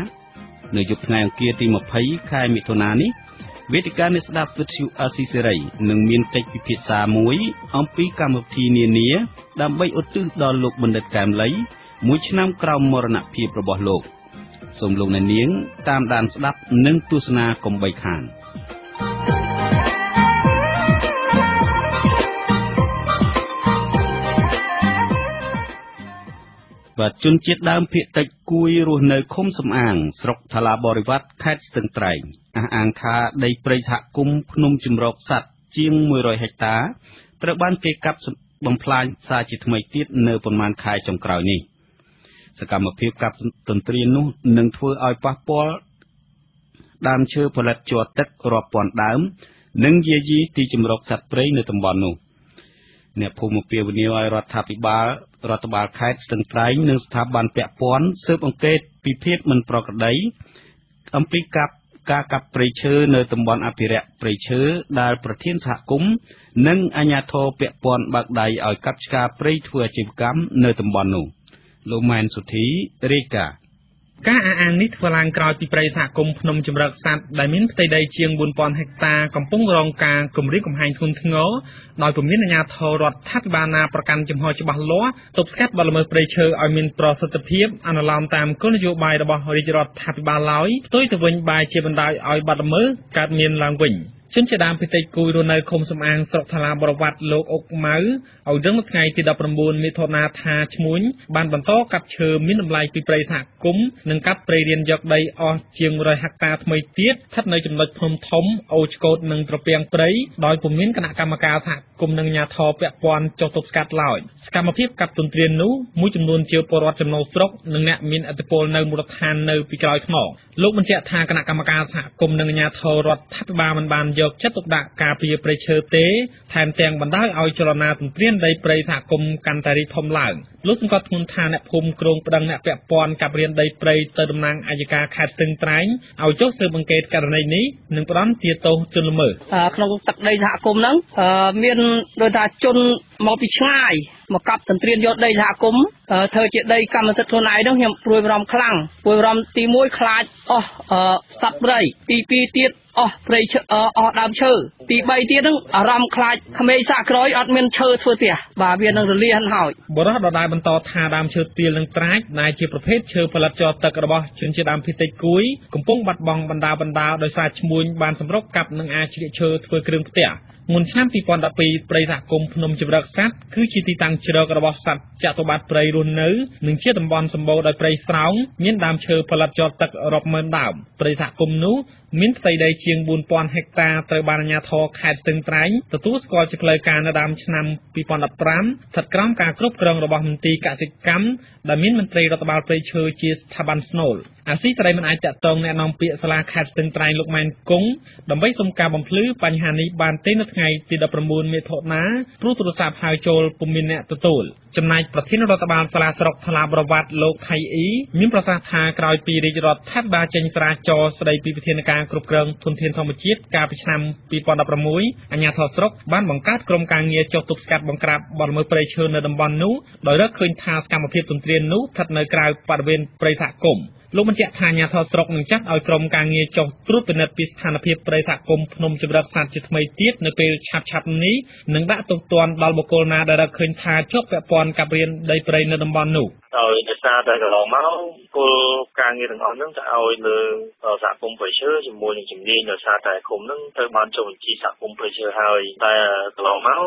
នៅយប់ថ្ងៃអង្គារទី20ខែមិថុនានេះវេទិកាអ្នកស្ដាប់វិទ្យុអស៊ីសេរីនឹងមានកិច្ចពិភាក្សាមួយអំពីកម្មវិធីនានាដើម្បីឧទ្ទិសដល់លោកបណ្ឌិតកែមលីមួយឆ្នាំក្រោមមរណភាពរបស់លោក។ សូមលោកអ្នកនាង តាមដានស្ដាប់និងទស្សនាកុំបីខានបាទជនជាតិដើមភាគតិចគួយរស់នៅឃុំសំអាង ស្រុកថាឡាបរិវត្តខេត្តស្ទឹងត្រែងអះអាងថាដីព្រៃសហគមន៍ភ្នំជំរកសัตว์ជាង100ហិកតា ត្រូវបានគេកាប់បំផ្លាញសារជាថ្មីទៀតនៅប្រមាណខែចុងក្រោយនេះ សកម្មភាពកាប់ទន្ទ្រាននោះនឹងធ្វើឲ្យប៉ះពាល់ដើមឈើផលិតជ័រទឹករាប់ពាន់ដើម និងយាយីទីជម្រកសត្វព្រៃនៅតំបន់នោះអ្នកភូមិពាវនាវឲ្យរដ្ឋាភិបាលរដ្ឋបាលខេត្តស្ទឹងត្រែងនិងស្ថាប័នពាក់ព័ន្ធស៊ើបអង្កេតពីភាពមិនប្រក្រតីអំពីកាប់ការកាប់ព្រៃឈើនៅតំបន់អភិរក្សព្រៃឈើដែលប្រធានសហគមន៍និងអាជ្ញាធរពាក់ព័ន្ធបើកដៃឲ្យកាប់ឆ្ការព្រៃធ្វើអាជីវកម្មនៅតំបន់នោះ។ លោកម៉ែនសុធីរាយការណ៍ការអះអាងនេះធ្វើឡើងក្រោយពីព្រៃសហគមន៍ភ្នំជំរកសัตว์ដែលមានផ្ទៃដីជាង4000ហិកតាកំពុងរងការគំរាមកំហែងធ្ងន់ធ្ងរដោយពុំមានអាជ្ញាធររដ្ឋាភិបាលណាប្រកាន់ចំហច្បាស់លាស់ទប់ស្កាត់បទល្មើសព្រៃឈើឲ្យមានប្រសិទ្ធភាពអនុលោមតាមគោលនយោបាយរបស់រាជរដ្ឋាភិបាលឡើយផ្ទុយទៅវិញបែរជាបណ្ដាលឲ្យបទល្មើសកើតមានឡើងវិញ។ ជនជាដើមភាគតិចគួយរស់នៅឃុំសំអាងស្រុកថ្លាបរវត្តលោកអុកម៉ៅឲ្យដឹងនៅថ្ងៃទី19មិថុនាថាឈ្មួញបានបន្តកាប់ឈើមានតម្លៃពីព្រៃសហគមន៍និងកាប់ព្រៃរៀនយកដីអស់ជាង100ហិកតាថ្មីទៀតស្ថិតនៅចំណុចភ្នំធំអូឆ្កូតនិងត្រពាំងព្រៃដោយពុំមានគណៈកម្មការសហគមន៍និងអាជ្ញាធរពាក់ព័ន្ធចុះទប់ស្កាត់ឡើយសកម្មភាពកាប់ទន្ទ្រាននោះមួយចំនួនជាពលរដ្ឋចំណូលស្រុកនិងអ្នកមានឥទ្ធិពលនៅមូលដ្ឋាននៅពីក្រោយខ្នងលោកបញ្ជាក់ថាគណៈកម្មការសហគមន៍និងអាជ្ញាធររដ្ឋាភិបាលមិនបានយកចិត្តទុកដាក់ការពារព្រៃឈើទេថែមទាំងបណ្ដាលឲ្យចលនាទន្ទ្រានដីព្រៃសហគមន៍កាន់តែរីកធំឡើងលោកសង្កត់ធ្ងន់ថាអ្នកភូមិក្រុងប្តឹងអ្នកពាក់ព័ន្ធកັບរៀនដីព្រៃទៅតំណាងអัยការខេត្តស្ទឹងត្រែងឲ្យចុះស៊ើបអង្កេតករណីនេះនិងផ្ដន្ទាទោសជនល្មើសក្នុងទឹកដីសហគមន៍ហ្នឹងមានដូចថាជន មកពីឆ្ងាយមកកាប់ទន្ទ្រានយកដីសហគមន៍ធ្វើជាដីកម្មសិទ្ធិខ្លួនឯងហ្នឹងខ្ញុំព្រួយបារម្ភខ្លាំងព្រួយបារម្ភទី1ខ្លាចអស់សត្វព្រៃទី2ទៀតអស់ព្រៃឈើអស់ដើមឈើទី3ទៀតហ្នឹងអារម្មណ៍ខ្លាចក្មេងសាកក្រោយអត់មានឈើធ្វើផ្ទះបាទវានឹងរលាហហើយបរិះដដែលបន្តថាដើមឈើទាលនិងត្រាចដែលជាប្រភេទឈើផលិតជាប់ទឹករបស់ជនជាតិដើមភាគតិចគួយកំពុងបាត់បង់បណ្ដាបណ្ដាដោយសារឈ្មួញបានសម្រុកកាប់និងអាចជ្រៀកឈើធ្វើគ្រឿងផ្ទះ មុនឆ្នាំ2012ព្រៃសហគមន៍ភ្នំជម្រកសัตว์គឺជាទីតាំងជ្រករបស់សត្វចតុបាតព្រៃរស់នៅនិងជាតំបន់សម្បូរដោយព្រៃស្រោងមានដើមឈើផលិតជាប់ទឹករាប់ម៉ឺនដើមព្រៃសហគមន៍នោះមានផ្ទៃដីជាង4000ហិកតាត្រូវបានអាជ្ញាធរខេត្តស្ទឹងត្រែងទទួលស្គាល់ជាផ្លូវការនៅដើមឆ្នាំ2015ស្ថិតក្រោមការគ្រប់គ្រងរបស់មន្ទីរកសិកម្មដែលមានមន្ត្រីរដ្ឋបាលព្រៃឈើជាស្ថាប័នស្នូលអាស៊ីសេរីមិនអាចតាក់ទងแนะនាំពាក្យសាលាខេត្តស្ទឹងត្រែងលោកម៉ែនគង់ដើម្បីសុំការបំភ្លឺបញ្ហានេះបានទេនៅថ្ងៃទី19មិថុនាព្រោះទូរស័ព្ទហៅចូលពុំមានអ្នកទទួល ចំណែកប្រធានរដ្ឋបាលសាលាស្រុកថ្លាប្រវត្តិលោកថៃអ៊ីមានប្រសាសន៍ថាក្រោយពីរាជរដ្ឋាភិបាលចេញស្រាចរស្តីពីវិធានការ រគ្រប់គ្រងធនធានធម្មជាតិកាលពីឆ្នាំ2016អាជ្ញាធរស្រុកបានបង្កើតក្រុមការងារចុះទប់ស្កាត់បង្ក្រាបបទល្មើសព្រៃឈើនៅតំបន់នោះដោយរកឃើញថាសកម្មភាពទន្ទ្រាននោះស្ថិតនៅក្រៅបរិវេណព្រៃសហគមន៍ លោកបញ្ជាក់ថាអាជ្ញាធរស្រុកនឹងចាត់ឲ្យក្រុមការងារចុះត្រួតពិនិត្យពីស្ថានភាពព្រៃសហគមន៍ភ្នំចម្រិតសត្វជាថ្មីទៀតនៅពេលឆាប់ឆាប់នេះនឹងដាក់ទោសទណ្ឌដល់បុគ្គលណាដែលរកឃើញថាជាប់ពាក់ព័ន្ធกับរៀនដីព្រៃនៅតំបន់នោះដោយដោយសារតែកន្លងមកគោលការងារទាំងអស់ហ្នឹងទៅឲ្យលើសហគមន៍ព្រៃឈើជាមួយនឹងជំនាញដោយសារតែគុំហ្នឹងត្រូវបានចុះបញ្ជីសហគមន៍ព្រៃឈើហើយតែកន្លងមក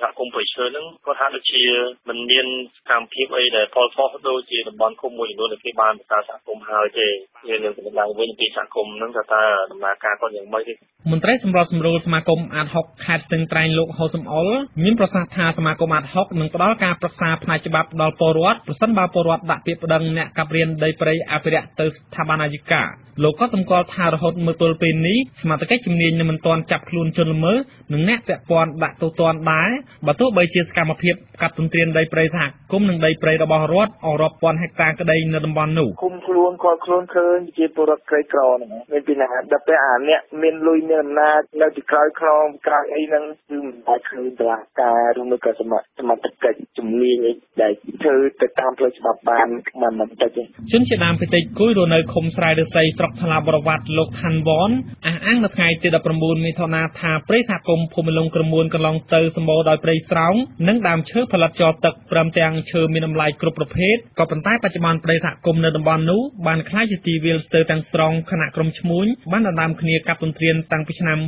សហគមន៍ព្រៃឈើហ្នឹងគាត់ថាដូចជាមិនមានសកម្មភាពអីដែលផលផុសដូចជាតំបន់គុំមួយចំនួនដែលគេបានបង្កើតសហគមន៍ហើយទេយើងនឹងដំណើរវិញពីសហគមន៍ហ្នឹងថាតើដំណើរការគាត់យ៉ាងម៉េចទេមន្ត្រីសម្របសម្រួលសមាគមអាត6ខេត្តស្ទឹងត្រែងលោកហូសំអល់មានប្រសាសន៍ថាសមាគមអាត6នឹងផ្ដល់ការប្រឹក្សាផ្នែកច្បាប់ដល់ពលរដ្ឋប្រសិនបើពលរដ្ឋដាក់ពាក្យប្តឹងអ្នកកាប់រៀនដីព្រៃអភិរក្សទៅស្ថាប័នអាយិកាលោកក៏សម្គាល់ថារហូតមកទល់ពេលនេះសមត្ថកិច្ចជំនាញនៅមិនទាន់ចាប់ខ្លួនជនល្មើសនិងអ្នកពាក់ព័ន្ធដាក់ទោសទណ្ឌដែរបើទោះបីជាសកម្មភាពកាប់ទន្ទ្រានដីព្រៃសហគមន៍និងដីព្រៃរបស់រដ្ឋអស់រាប់ពាន់ហិកតាក្តីនៅតំបន់នោះគុំខ្លួនគាត់ខ្លួនឃើញជាពលរដ្ឋក្រីក្រហ្នឹងមានពីណាដល់ពេលអាអ្នកមានលុយមានអំណាចនៅពីក្រោយខ្នងក្រោយអីហ្នឹងគឺមិនអាចឃើញតឡាការឬមួយក៏សមត្ថសមត្ថកិច្ចជំនាញអីដែលធ្វើទៅតាមផ្លូវច្បាប់បានមិនមិនតិចទេជនជាដើមភាគតិចគួយរស់នៅឃុំស្រែឫស្សីស្រុកថ្លាបរវត្តលោកខាន់វ៉នអះអាងនៅថ្ងៃទី19មិថុនាថាព្រៃសហគមន៍ភូមិលងក្រមួនកន្លងទៅសម្បូរដោយព្រៃស្រោងនិងដើមឈើផលិតចោលទឹកព្រមទាំងឈើមានតម្លៃគ្រប់ប្រភេទក៏ប៉ុន្តែបច្ចុប្បន្នព្រៃសហគមន៍នៅតំបន់នោះបានក្លាយជាទីវាលស្ទើរទាំងស្រុងខណៈក្រុមឈ្មួញបានដណ្ដើមគ្នាកាប់ទន្ទ្រានតាំងពីឆ្នាំ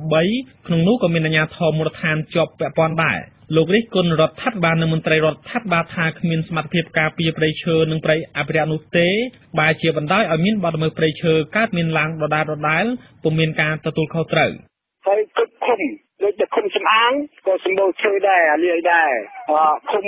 2013ក្នុងនោះក៏មានអាជ្ញាធរមូលដ្ឋានជាប់ពាក់ព័ន្ធដែរលោករិះគន់រដ្ឋាភិបាលនិងមន្ត្រីរដ្ឋាភិបាលថាគ្មានសមត្ថភាពការពារព្រៃឈើនិងព្រៃអភិរក្សនោះទេបែរជាបណ្ដោយឲ្យមានបទល្មើសព្រៃឈើកើតមានឡើងដដែលដដែលពុំមានការទទួលខុសត្រូវហើយគិតឃុំ ដូចតែឃុំសំអាងក៏សម្បូរឈើដែរអាលាយដែរឃុំ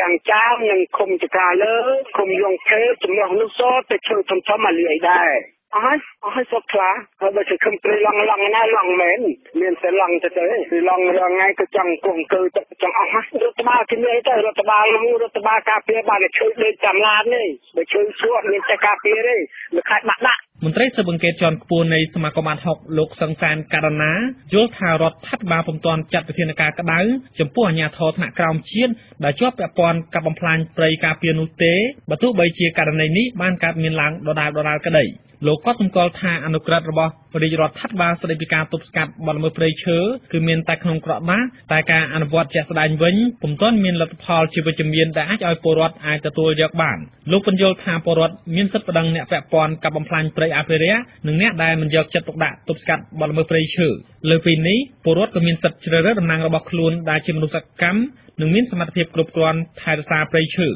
កាំងចាមនិងឃុំចកាលើឃុំយងខេចំណោះនោះសតែឈើធំធំអាលាយដែរ អស់អស់សុខខ្លះហើយបើជាខំព្រៃឡងឡងណាឡងមែនមានតែឡងទៅទេព្រៃឡងរងថ្ងៃក៏ចង់គង់គឺចង់អស់រដ្ឋបាលជំនាញទៅរដ្ឋបាលនោះរដ្ឋបាលការពារបានតែជួយដូចតាមឡាននេះបើជួយស្រួតមានតែការពារទេមិនខាច់បាក់ដាក់មន្ត្រីស៊ើបអង្កេតជាន់ខ្ពស់នៃសមាគមអាត់ហុកលោកសង្សានករណាយល់ថារដ្ឋាភិបាលពុំទាន់ចាត់វិធានការក្តៅចំពោះអាជ្ញាធរថ្នាក់ក្រោមជាតិដែលជាប់ពាក់ព័ន្ធกับបំផ្លាញព្រៃការពារនោះទេបើទោះបីជាករណីនេះបានកើតមានឡើងដដែលដដែលក្តីលោកក៏សម្គាល់ថាអនុក្រឹត្យរបស់រាជរដ្ឋាភិបាលស្តីពីការទប់ស្កាត់បទល្មើសព្រៃឈើគឺមានតែក្នុងក្រដាស់តែការអនុវត្តជាក់ស្ដែងវិញពុំទាន់មានលទ្ធផលជាវិជ្ជមានដែលអាចឲ្យពលរដ្ឋអាចទទួលយកបានលោកបញ្យល់ថាពលរដ្ឋមានសិទ្ធិប្តឹងអ្នកពាក់ព័ន្ធกับបំផ្លាញព្រៃអភិរក្សនិងអ្នកដែលមិនយកចិត្តទុកដាក់ទប់ស្កាត់បទល្មើសព្រៃឈើលើពីនេះពលរដ្ឋក៏មានសិទ្ធិជ្រើសរើសតំណាងរបស់ខ្លួនដែលជាមនុស្សសកម្មនិងមានសមត្ថភាពគ្រប់គ្រាន់ថែរក្សាព្រៃឈើ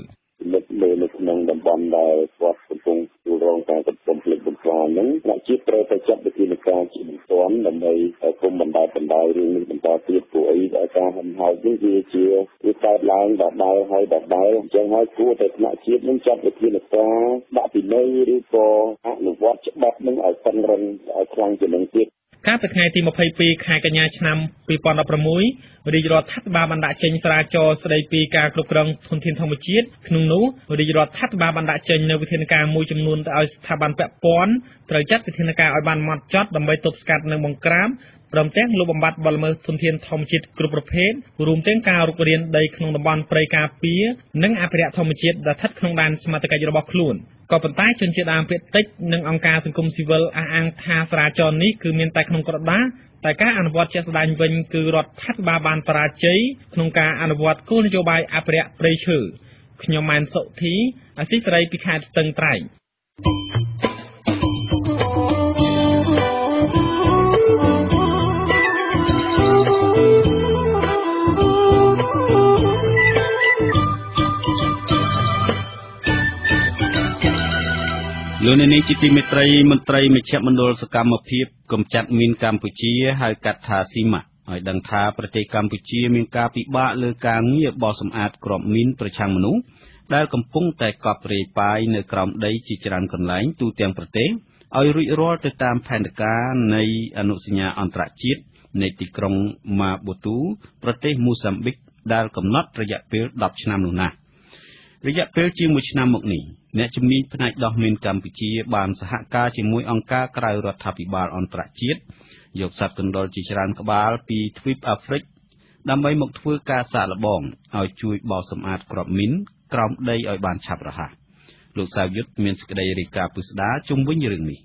នៅក្នុង តំបន់ដែលគាត់កំពុងជួបរងការកំពុងភ្លេចបំផ្លាញហ្នឹងថ្នាក់ជាតិត្រូវតែចាត់វិធានការជាបន្ទាន់ដើម្បីគុំបណ្ដោយបណ្ដោយរឿងនេះបន្តទៀតពួកអីដែលការហិនហោចនេះវាជាវាកើតឡើងដដែលហើយដដែលអញ្ចឹងហើយគួរតែថ្នាក់ជាតិនឹងចាត់វិធានការដាក់ពិន័យឬក៏អនុវត្តច្បាប់នឹងឲ្យតឹងរឹងឲ្យខ្លាំងជាងនេះទៀត កាលពីថ្ងៃទី22ខែកញ្ញាឆ្នាំ2016រាជរដ្ឋាភិបាលបានដាក់ចេញស្រាវជ្រាវស្តីពីការគ្រប់គ្រងធនធានធម្មជាតិក្នុងនោះរាជរដ្ឋាភិបាលបានដាក់ចេញនូវវិធានការមួយចំនួនទៅឲ្យស្ថាប័នពាក់ព័ន្ធត្រូវចាត់វិធានការឲ្យបានហ្មត់ចត់ដើម្បីទប់ស្កាត់និងបង្ក្រាប ព្រមទាំងលុបបំបាត់បទល្មើសធនធានធម្មជាតិគ្រប់ប្រភេទរួមទាំងការរុករានដីក្នុងតំបន់ព្រៃការពារនិងអភិរក្សធម្មជាតិដែលស្ថិតក្នុងដែនសមត្ថកិច្ចរបស់ខ្លួនក៏ប៉ុន្តែជនជាតិដើមភាគតិចនិងអង្គការសង្គមស៊ីវិលអះអាងថាស្រាចរនេះគឺមានតែក្នុងក្រដាស់តែការអនុវត្តជាក់ស្ដែងវិញគឺរដ្ឋាភិបាលបានបរាជ័យក្នុងការអនុវត្តគោលនយោបាយអភិរក្សព្រៃឈើខ្ញុំម៉ែនសុធីអស៊ីសេរីពីខេត្តស្ទឹងត្រែង លោកអ្នកនាងជាទីមេត្រីមន្ត្រីមជ្ឈមណ្ឌលសកម្មភាពកម្ចាត់មីនកម្ពុជាហៅកាត់ថាស៊ីម៉ាឲ្យដឹងថាប្រទេសកម្ពុជាមានការពិបាកលើការងារបោសសម្អាតគ្រាប់មីនប្រឆាំងមនុស្សដែលកំពុងតែកប់រាយប៉ាយនៅក្រោមដីជាច្រើនកន្លែងទូទាំងប្រទេសឲ្យរួចរាល់ទៅតាមផែនការនៃអនុសញ្ញាអន្តរជាតិនៃទីក្រុងម៉ាបូទូប្រទេសមូសាំប៊ិកដែលកំណត់រយៈពេល10ឆ្នាំនោះណារយៈពេលជាង1ឆ្នាំមកនេះ អ្នកជំនាញផ្នែកដោះមីនកម្ពុជាបានសហការជាមួយអង្គការក្រៅរដ្ឋាភិបាលអន្តរជាតិយកសត្វកណ្តុរជាច្រើនក្បាលពីទ្វីបអាហ្វ្រិកដើម្បីមកធ្វើការសាកល្បងឲ្យជួយបោសសម្អាតគ្រាប់មីនក្រោមដីឲ្យបានឆាប់រហ័សលោកសាវយុទ្ធមានសេចក្តីរាយការណ៍ពិស្ដារជុំវិញរឿងនេះ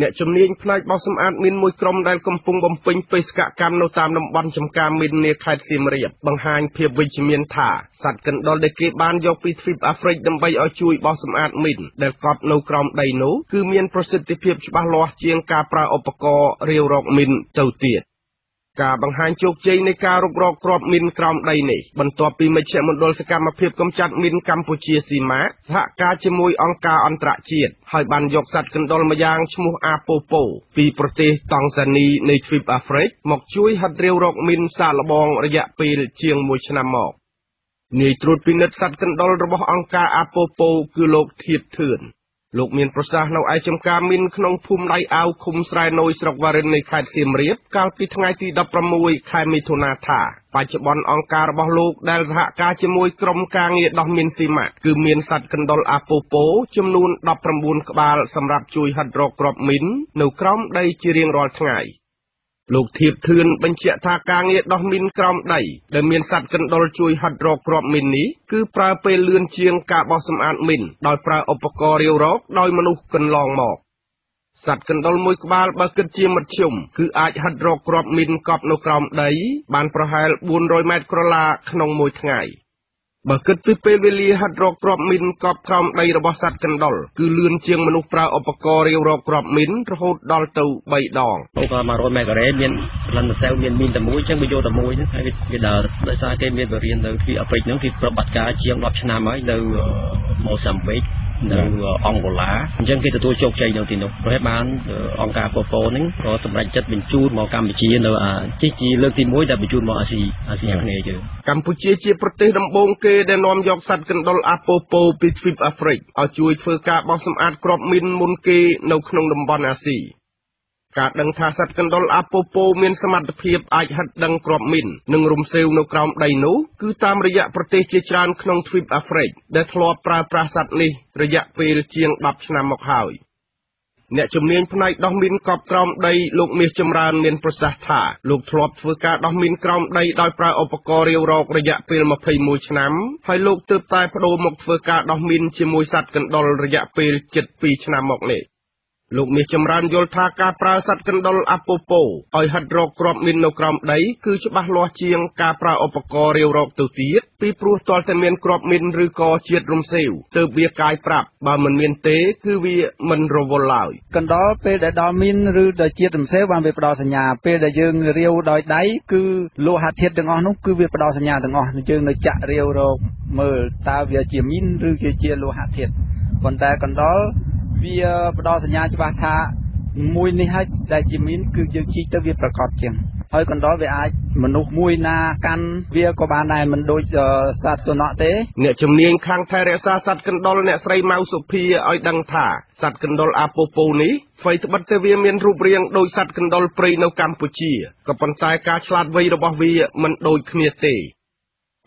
អ្នកជំនាញផ្នែកបោសសម្អាតមីនមួយក្រុមដែលកំពុងបំពេញបេសកកម្មនៅតាមតំបន់ចំការមីននាខេត្តសៀមរាបបង្ហាញភាពវិជ្ជមានថាសត្វកណ្តុរដែលគេបានយកពីទ្វីបអាហ្វ្រិកដើម្បីឲ្យជួយបោសសម្អាតមីនដែលកប់នៅក្រោមដីនោះគឺមានប្រសិទ្ធភាពច្បាស់លាស់ជាងការប្រើឧបករណ៍រាវរកមីនទៅទៀត ការបង្ហាញជោគជ័យនៃការរុករកគ្រាប់មីនក្រោមដីនេះបន្ទាប់ពីមជ្ឈមណ្ឌលសកម្មភាពកម្ចាត់មីនកម្ពុជាស៊ីម៉ាសហការជាមួយអង្គការអន្តរជាតិហើយបានយកសត្វកណ្តុរម្យ៉ាងឈ្មោះអាប៉ូប៉ូពីប្រទេសតង់សានីនៃទ្វីបអាហ្វ្រិកមកជួយហាត់រាវរកមីនសាកល្បងរយៈពេលជាង1ឆ្នាំមកនាយត្រួតពិនិត្យសត្វកណ្តុររបស់អង្គការអាប៉ូប៉ូគឺលោកធៀបធឿន លោកមានប្រសាសន៍នៅឯចំការមីនក្នុងភូមិដៃអាវឃុំស្រែណូយស្រុកវ៉ារិននៃខេត្តសៀមរាបកាលពីថ្ងៃទី16ខែមិថុនាថាបច្ចុប្បន្នអង្គការរបស់លោកដែលសហការជាមួយក្រុមការងារដោះមីនស៊ីម៉ាគឺមានសត្វកណ្តុរអាប៉ូប៉ូចំនួន19ក្បាលសម្រាប់ជួយហាត់រកគ្រាប់មីននៅក្រោមដីជារៀងរាល់ថ្ងៃ។ លោកធៀបធឿនបញ្ជាក់ថាការងារដោះមីនក្រោមដីដែលមានសត្វកណ្តុរជួយហាត់រកគ្រាប់មីននេះគឺប្រើពេលលឿនជាងការបោះសម្អាតមីនដោយប្រើឧបករណ៍រាវរកដោយមនុស្សកន្លងមកសត្វកណ្តុរមួយក្បាលបើគិតជាមធ្យមគឺអាចហាត់រកគ្រាប់មីនកប់នៅក្រោមដីបានប្រហែល400ម៉ែត្រក្រឡាក្នុងមួយថ្ងៃ។ បើគិតពីពេលវេលាហាត់រកគ្រាប់មីនកប់ក្រោមដីរបស់សត្វកណ្ដុរគឺលឿនជាងមនុស្សប្រើឧបករណ៍រាវរកគ្រាប់មីនរហូតដល់ទៅ3ដងបងក៏100ម៉ែការ៉េមានប្លិនម្សៅមានមីនតែមួយអញ្ចឹងវាយកតែមួយហ្នឹងហើយវាដើរដោយសារគេមានបរិញ្ញានៅទ្វីបអាហ្វ្រិកហ្នឹងគេប្រតិបត្តិការជាង10ឆ្នាំហើយនៅម៉ូសាំប៊ិក នៅអង់ហ្គូឡាអញ្ចឹងគេទទួលជោគជ័យនៅទីនោះប្រហែលបានអង្គការប៉ូប៉ូហ្នឹងក៏សម្រេចចិត្តបញ្ជូនមកកម្ពុជានៅជិះជាលើកទី1ដែលបញ្ជូនមកអាស៊ីអាស៊ីអាគ្នេយ៍យើងកម្ពុជាជាប្រទេសដំបូងគេដែលនាំយកសត្វកណ្ដុរអាប៉ូប៉ូពីទ្វីបអាហ្វ្រិកឲ្យជួយធ្វើការបោសសម្អាតគ្រាប់មីនមុនគេនៅក្នុងតំបន់អាស៊ី ការដឹងថាសត្វកណ្ដុរអាប៉ូប៉ូមានសមត្ថភាពអាចហិតដឹងគ្រាប់មីននិងរំសេវនៅក្រោមដីនោះគឺតាមរយៈប្រទេសជាច្រើនក្នុងទ្វីបអាហ្វ្រិកដែលធ្លាប់ប្រើប្រាស់សត្វនេះរយៈពេលជាង10ឆ្នាំមកហើយអ្នកជំនាញផ្នែកដោះមីនកប់ក្រោមដីលោកមាសចម្រើនមានប្រសាសន៍ថាលោកធ្លាប់ធ្វើការដោះមីនក្រោមដីដោយប្រើឧបករណ៍រាវរករយៈពេល21ឆ្នាំហើយលោកទើបតែបដូរមកធ្វើការដោះមីនជាមួយសត្វកណ្ដុររយៈពេល7ឆ្នាំមកនេះ លោកមាសចម្រើនយល់ថាការប្រើសត្វកណ្ដុរអាប៉ូប៉ូឲ្យហិតរកគ្រាប់មីននៅក្រោមដីគឺច្បាស់លាស់ជាងការប្រើឧបករណ៍រាវរកទៅទៀតពីព្រោះទាល់តែមានគ្រាប់មីនឬក៏ជាតិរំសេវទើបវាកាយប្រាប់បើមិនមានទេគឺវាមិនរវល់ឡើយកណ្ដុរពេលដែលដល់មីនឬដល់ជាតិរំសេវបានវាផ្ដល់សញ្ញាពេលដែលយើងរាវដោយដៃគឺលោហៈធាតុទាំងអស់នោះគឺវាផ្ដល់សញ្ញាទាំងអស់យើងនៅចាក់រាវរកមើលតើវាជាមីនឬជាជាលោហៈធាតុប៉ុន្តែកណ្ដុរ វាផ្ដល់សញ្ញាច្បាស់ថាមួយនេះហើយដែលជាមីនគឺយើងជីកទៅវាប្រកបជាងហើយកណ្ដុរវាអាចមនុស្សមួយណាកាន់វាក៏បានដែរមិនដូចសត្វសុនក់ទេអ្នកជំនាញខាងថែរក្សាសត្វកណ្ដុរអ្នកស្រីម៉ៅសុភាឲ្យដឹងថាសត្វកណ្ដុរអាពូពូនេះអ្វីត្បិតតែវាមានរូបរាងដូចសត្វកណ្ដុរព្រៃនៅកម្ពុជាក៏ប៉ុន្តែការឆ្លាតវៃរបស់វាមិនដូចគ្នាទេ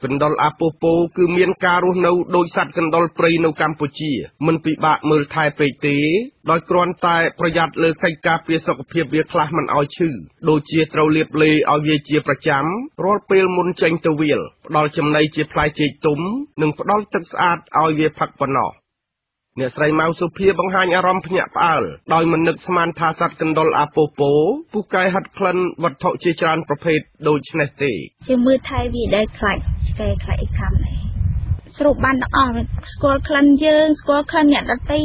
កណ្ដុរអាពោះពោគឺមានការរស់នៅដោយសត្វកណ្ដុរព្រៃនៅកម្ពុជាមិនពិបាកមើលថែពេកទេដោយគ្រាន់តែប្រយ័ត្នលើកិច្ចការពារសុខភាពវាខ្លះមិនឲ្យឈឺដូចជាត្រូវលាបឡេឲ្យវាជាប្រចាំរាល់ពេលមុនចេញទៅវាលផ្ដល់ចំណីជាផ្លែចេកទុំនិងផ្ដល់ទឹកស្អាតឲ្យវាផឹកប៉ុណ្ណោះអ្នកស្រីម៉ៅសុភាបង្ហាញអារម្មណ៍ភ្ញាក់ផ្អើលដោយមិននឹកស្មានថាសត្វកណ្ដុរអាពោពោពូកែហាត់ក្លិនវត្ថុជាច្រើនប្រភេទដូចនេះទេជាមើលថែវាដែលខ្លាច់ ឆ្កែខ្លាច់អីខាំនេះស្រូបបានទាំងអស់ស្គាល់ក្លិនយើងស្គាល់ក្លិនអ្នកដទៃ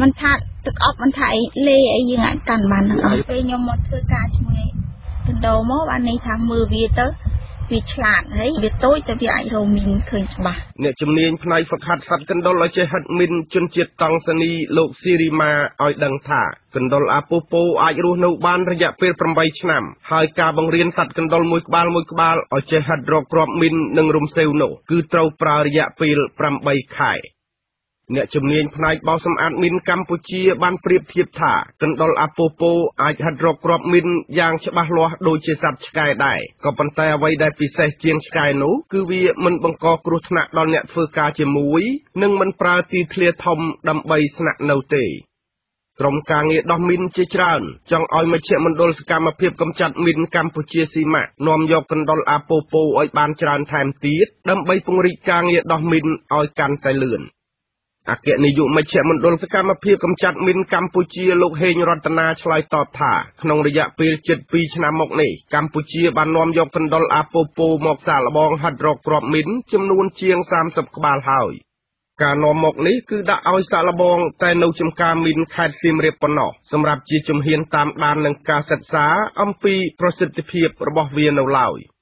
មិនថាទឹកអប់មិនថាអីលេអីយើងអាចកាន់បានទាំងអស់ពេលខ្ញុំមកធ្វើការជាមួយកណ្ដោមកបានន័យថាមើលវាទៅ វាឆ្លាតហើយវាតូចតែវាអាចរោមីនឃើញច្បាស់អ្នកជំនាញផ្នែកហ្វឹកហាត់សត្វកណ្ដុរឲ្យចេះហាត់មីនជនជាតិតង់សានីលោកស៊ីរីម៉ាឲ្យដឹងថាកណ្ដុរអាពូពោអាចរស់នៅបានរយៈពេល8ឆ្នាំហើយការបង្រៀនសត្វកណ្ដុរមួយក្បាលមួយក្បាលឲ្យចេះហាត់រកគ្រាប់មីននិងរំសេវនោះគឺត្រូវប្រើរយៈពេល8ខែ អ្នកជំនាញផ្នែកបោសសម្អាតមីនកម្ពុជាបានប្រៀបធៀបថាកណ្ដុរអាពោពោអាចហិតរកគ្រាប់មីនយ៉ាងច្បាស់លាស់ដូចជាសត្វឆ្កែដែរក៏ប៉ុន្តែអ្វីដែលពិសេសជាងឆ្កែនោះគឺវាមិនបង្កគ្រោះថ្នាក់ដល់អ្នកធ្វើការជាមួយ និងមិនប្រើទីធ្លាធំដើម្បីស្នាក់នៅទេក្រុមការងារដោះមីនជាច្រើនចង់ឲ្យមជ្ឈមណ្ឌលសកម្មភាពកម្ចាត់មីនកម្ពុជាស៊ីម៉ាក់នាំយកកណ្ដុរអាពោពោឲ្យបានច្រើនថែមទៀតដើម្បីពង្រីកការងារដោះមីនឲ្យកាន់តែលឿន។ អគ្គនាយកមជ្ឈមណ្ឌលសកម្មភាពកម្ចាត់មីនកម្ពុជាលោកហេងរតនាឆ្លើយតបថាក្នុងរយៈពេលជិត2ឆ្នាំមកនេះកម្ពុជាបាននាំយកកណ្ដុរអាពោពោមកសាកល្បងហាត់រកគ្រាប់មីនចំនួនជាង30ក្បាលហើយការនាំមកនេះគឺដាក់ឲ្យសាកល្បងតែនៅចំការមីនខេត្តសៀមរាបប៉ុណ្ណោះសម្រាប់ជាជំហានតាមដាននឹងការសិក្សាអំពីប្រសិទ្ធភាពរបស់វានៅឡើយ។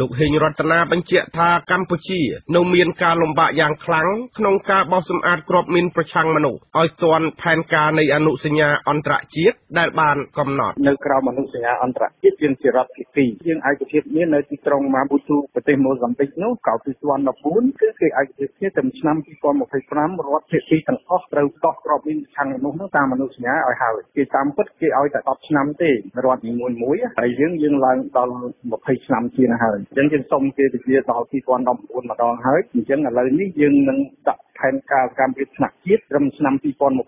លោកហេងរតនាបញ្ជាក់ថាកម្ពុជា នៅមានការលំបាកយ៉ាងខ្លាំងក្នុងការបោសសម្អាតគ្រាប់មីនប្រឆាំងមនុស្សឲ្យទាន់ផែនការនៃអនុសញ្ញាអន្តរជាតិដែលបានកំណត់នៅក្រៅអនុសញ្ញាអន្តរជាតិយើងជារដ្ឋទី2យើងឯកភាពមាននៅទីក្រុងម៉ាប៊ូទូប្រទេសម៉ូហ្សាំប៊ិកនោះកាលពី2014គឺគេឯកភាពគ្នាទៅឆ្នាំ2025រដ្ឋភាគីទាំងអស់ត្រូវដោះគ្រាប់មីនប្រឆាំងមនុស្សនោះតាមអនុសញ្ញាឲ្យហើយគេតាមពិតគេឲ្យតែ10ឆ្នាំទេរដ្ឋនីមួយៗហើយយើងយើងឡើងដល់20ឆ្នាំជាងហើយអញ្ចឹងយើងសុំគេវិជាដល់2019ម្ដងហើយអញ្ចឹងឥឡូវនេះយើងនឹងដាក់ផែនការកម្មវិធីថ្នាក់ជាតិត្រឹមឆ្នាំ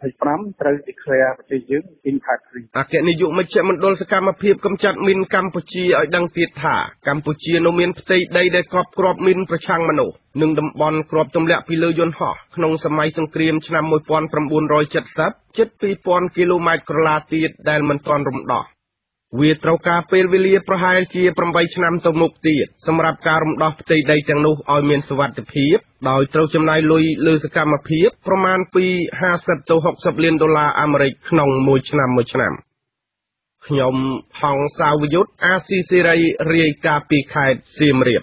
2025ត្រូវ declare ប្រទេសយើង impact free អគ្គនាយកមជ្ឈមណ្ឌលសកម្មភាពកម្ចាត់មីនកម្ពុជាឲ្យដឹងទៀតថាកម្ពុជានៅមានផ្ទៃដីដែលកប់គ្រាប់មីនប្រឆាំងមនុស្សនិងតំបន់គ្រាប់ទម្លាក់ពីលើយន្តហោះក្នុងសម័យសង្គ្រាមឆ្នាំ1970ជិត2000គីឡូម៉ែត្រក្រឡាទៀតដែលមិនទាន់រំដោះ វាត្រូវការពេលវេលាប្រហែលជា8ឆ្នាំទៅមុខទៀតសម្រាប់ការរំដោះផ្ទៃដីទាំងនោះឲ្យមានសុវត្ថិភាពដោយត្រូវចំណាយលុយលើសកម្មភាពប្រមាណពី50ទៅ60លានដុល្លារអាមេរិកក្នុងមួយឆ្នាំមួយឆ្នាំខ្ញុំហងសាវយុទ្ធអាស៊ីសេរីរាយការណ៍ពីខេត្តសៀមរាប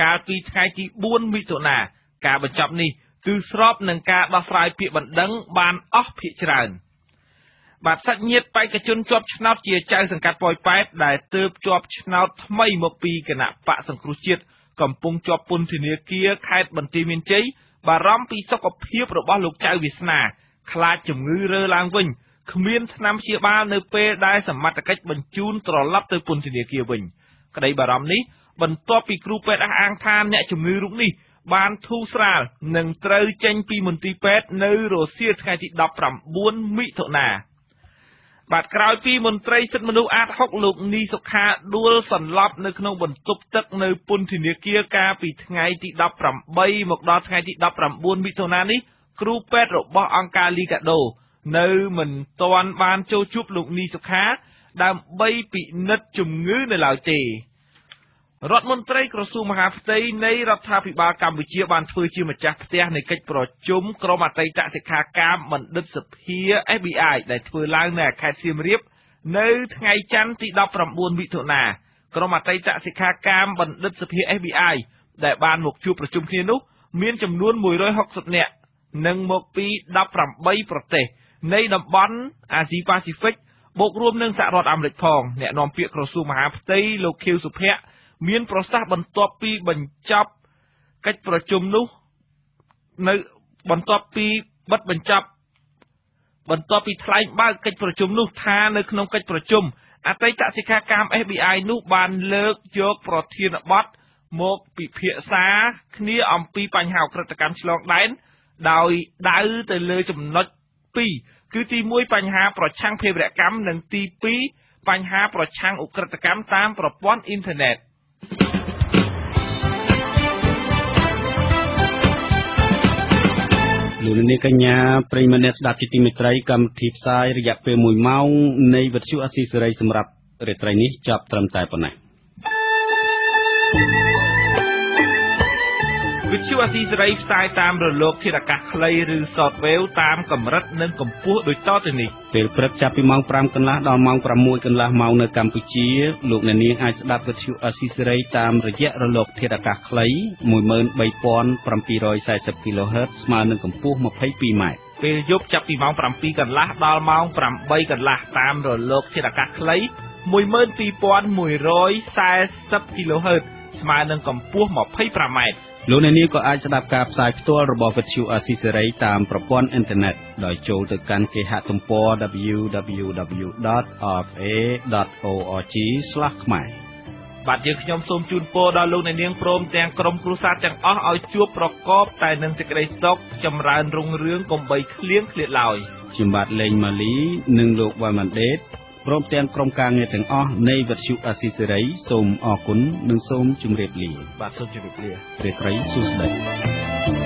កាលពីថ្ងៃទី4មិថុនាការបញ្ចប់នេះគឺស្របនឹងការដោះស្រាយពាក្យបណ្ដឹងបានអស់ភាគច្រើនបាទសាច់ញាតិបេក្ខជនជាប់ឆ្នោតជាចៅសង្កាត់ប៉ោយប៉ែតដែលទើបជាប់ឆ្នោតថ្មីមកពីគណៈបកសង្គ្រោះជាតិកំពុងជាប់ពន្ធនាគារខេត្តបន្ទាយមានជ័យបារម្ភពីសុខភាពរបស់លោកចៅវាសនាខ្លាចជំងឺរើឡើងវិញគ្មានថ្នាំព្យាបាលនៅពេលដែលសមត្ថកិច្ចបញ្ជូនត្រឡប់ទៅពន្ធនាគារវិញក្តីបារម្ភនេះ បន្ទាប់ពីគ្រូពេទ្យអះអាងថាអ្នកជំងឺរូបនេះបានធូរស្រាលនិងត្រូវចេញពីមន្ទីរពេទ្យនៅរសៀលថ្ងៃទី19មិថុនាបាទក្រោយពីមន្ត្រីសិទ្ធិមនុស្សអាត6លោកនីសុខាដួលសន្លប់នៅក្នុងបន្ទប់ទឹកនៅពន្ធនាគារកាលពីថ្ងៃទី18មកដល់ថ្ងៃទី19មិថុនានេះគ្រូពេទ្យរបស់អង្គការលីកាដូនៅមិនទាន់បានចូលជួបលោកនីសុខាដើម្បីពិនិត្យជំងឺនៅឡើយទេ រដ្ឋមន្ត្រីក្រសួងមហាផ្ទៃនៃរដ្ឋាភិបាលកម្ពុជាបានធ្វើជាម្ចាស់ផ្ទះនៃកិច្ចប្រជុំក្រុមអតីតសិក្ខាកាមបណ្ឌិតសភា FBI ដែលធ្វើឡើងនៅខេត្តសៀមរាបនៅថ្ងៃច័ន្ទទី19មិថុនាក្រុមអតីតសិក្ខាកាមបណ្ឌិតសភា FBI ដែលបានមកជួបប្រជុំគ្នានោះមានចំនួន160នាក់និងមកពី18ប្រទេសនៃតំបន់អាស៊ីប៉ាស៊ីហ្វិកបូករួមនឹងសហរដ្ឋអាមេរិកផងអ្នកនាំពាក្យក្រសួងមហាផ្ទៃលោកខៀវសុភ័ក្រ មានប្រសាសន៍បន្ទាប់ពីបញ្ចប់កិច្ចប្រជុំនោះ នៅបន្ទាប់ពីបិទបញ្ចប់បន្ទាប់ពីថ្លែងបើកកិច្ចប្រជុំនោះថានៅក្នុងកិច្ចប្រជុំអតីតសិក្ខាកាម FBI នោះបានលើកយកប្រធានបទមកពិភាក្សាគ្នាអំពីបញ្ហាអក្រិតកម្មឆ្លងដែនដោយដៅទៅលើចំណុច2គឺទី1បញ្ហាប្រឆាំងភេរវកម្មនិងទី2បញ្ហាប្រឆាំងអ ுக ្រិតកម្មតាមប្រព័ន្ធអ៊ីនធឺណិត លោកនាងកញ្ញាប្រិយមិត្តអ្នកស្ដាប់ជាទីមេត្រីកម្មវិធីផ្សាយរយៈពេល1ម៉ោងនៃវិទ្យុអស៊ីសេរីសម្រាប់រាត្រីនេះចាប់ត្រឹមតែប៉ុណ្ណេះ។ ទ្យុអស៊ីសេរីផ្សាយតាមរលក ធាតុអាកាសខ្លីឬ Shortwave តាមកម្រិតនិងកម្ពស់ដូចតទៅនេះពេលព្រឹកចាប់ពីម៉ោង5កន្លះដល់ម៉ោង6កន្លះម៉ោងនៅកម្ពុជាលោកអ្នកនាងអាចស្ដាប់វិទ្យុអស៊ីសេរីតាមរយៈរលក ធាតុអាកាសខ្លី13740 kHz ស្មើនឹងកម្ពស់ 22m ពេលយប់ចាប់ពីម៉ោង7កន្លះដល់ម៉ោង8កន្លះតាមរលក ធាតុអាកាសខ្លី12140 kHz ស្មើនឹងកម្ពស់ 25m លោកអ្នកនាងក៏អាចស្ដាប់ការផ្សាយផ្ទាល់របស់វិទ្យុអាស៊ីសេរីតាមប្រព័ន្ធអ៊ីនធឺណិតដោយចូលទៅកាន់គេហទំព័រ www.rfa.org/ ខ្មែរបាទយើងខ្ញុំសូមជូនពរដល់លោកអ្នកនាងព្រមទាំងក្រុមគ្រួសារទាំងអស់ឲ្យជួបប្រកបតែនឹងសេចក្តីសុខចម្រើនរុងរឿងកុំបីឃ្លៀងឃ្លាតឡើយខ្ញុំបាទលេងម៉ាលីនិងលោកវ៉ាម៉ាន់ដេត ព្រមទាំងក្រុមការងារទាំងអស់នៃវិទ្យុអាស៊ីសេរីសូមអរគុណនិងសូមជម្រាបលាបាទសូមជម្រាបលារាត្រីសួស្តី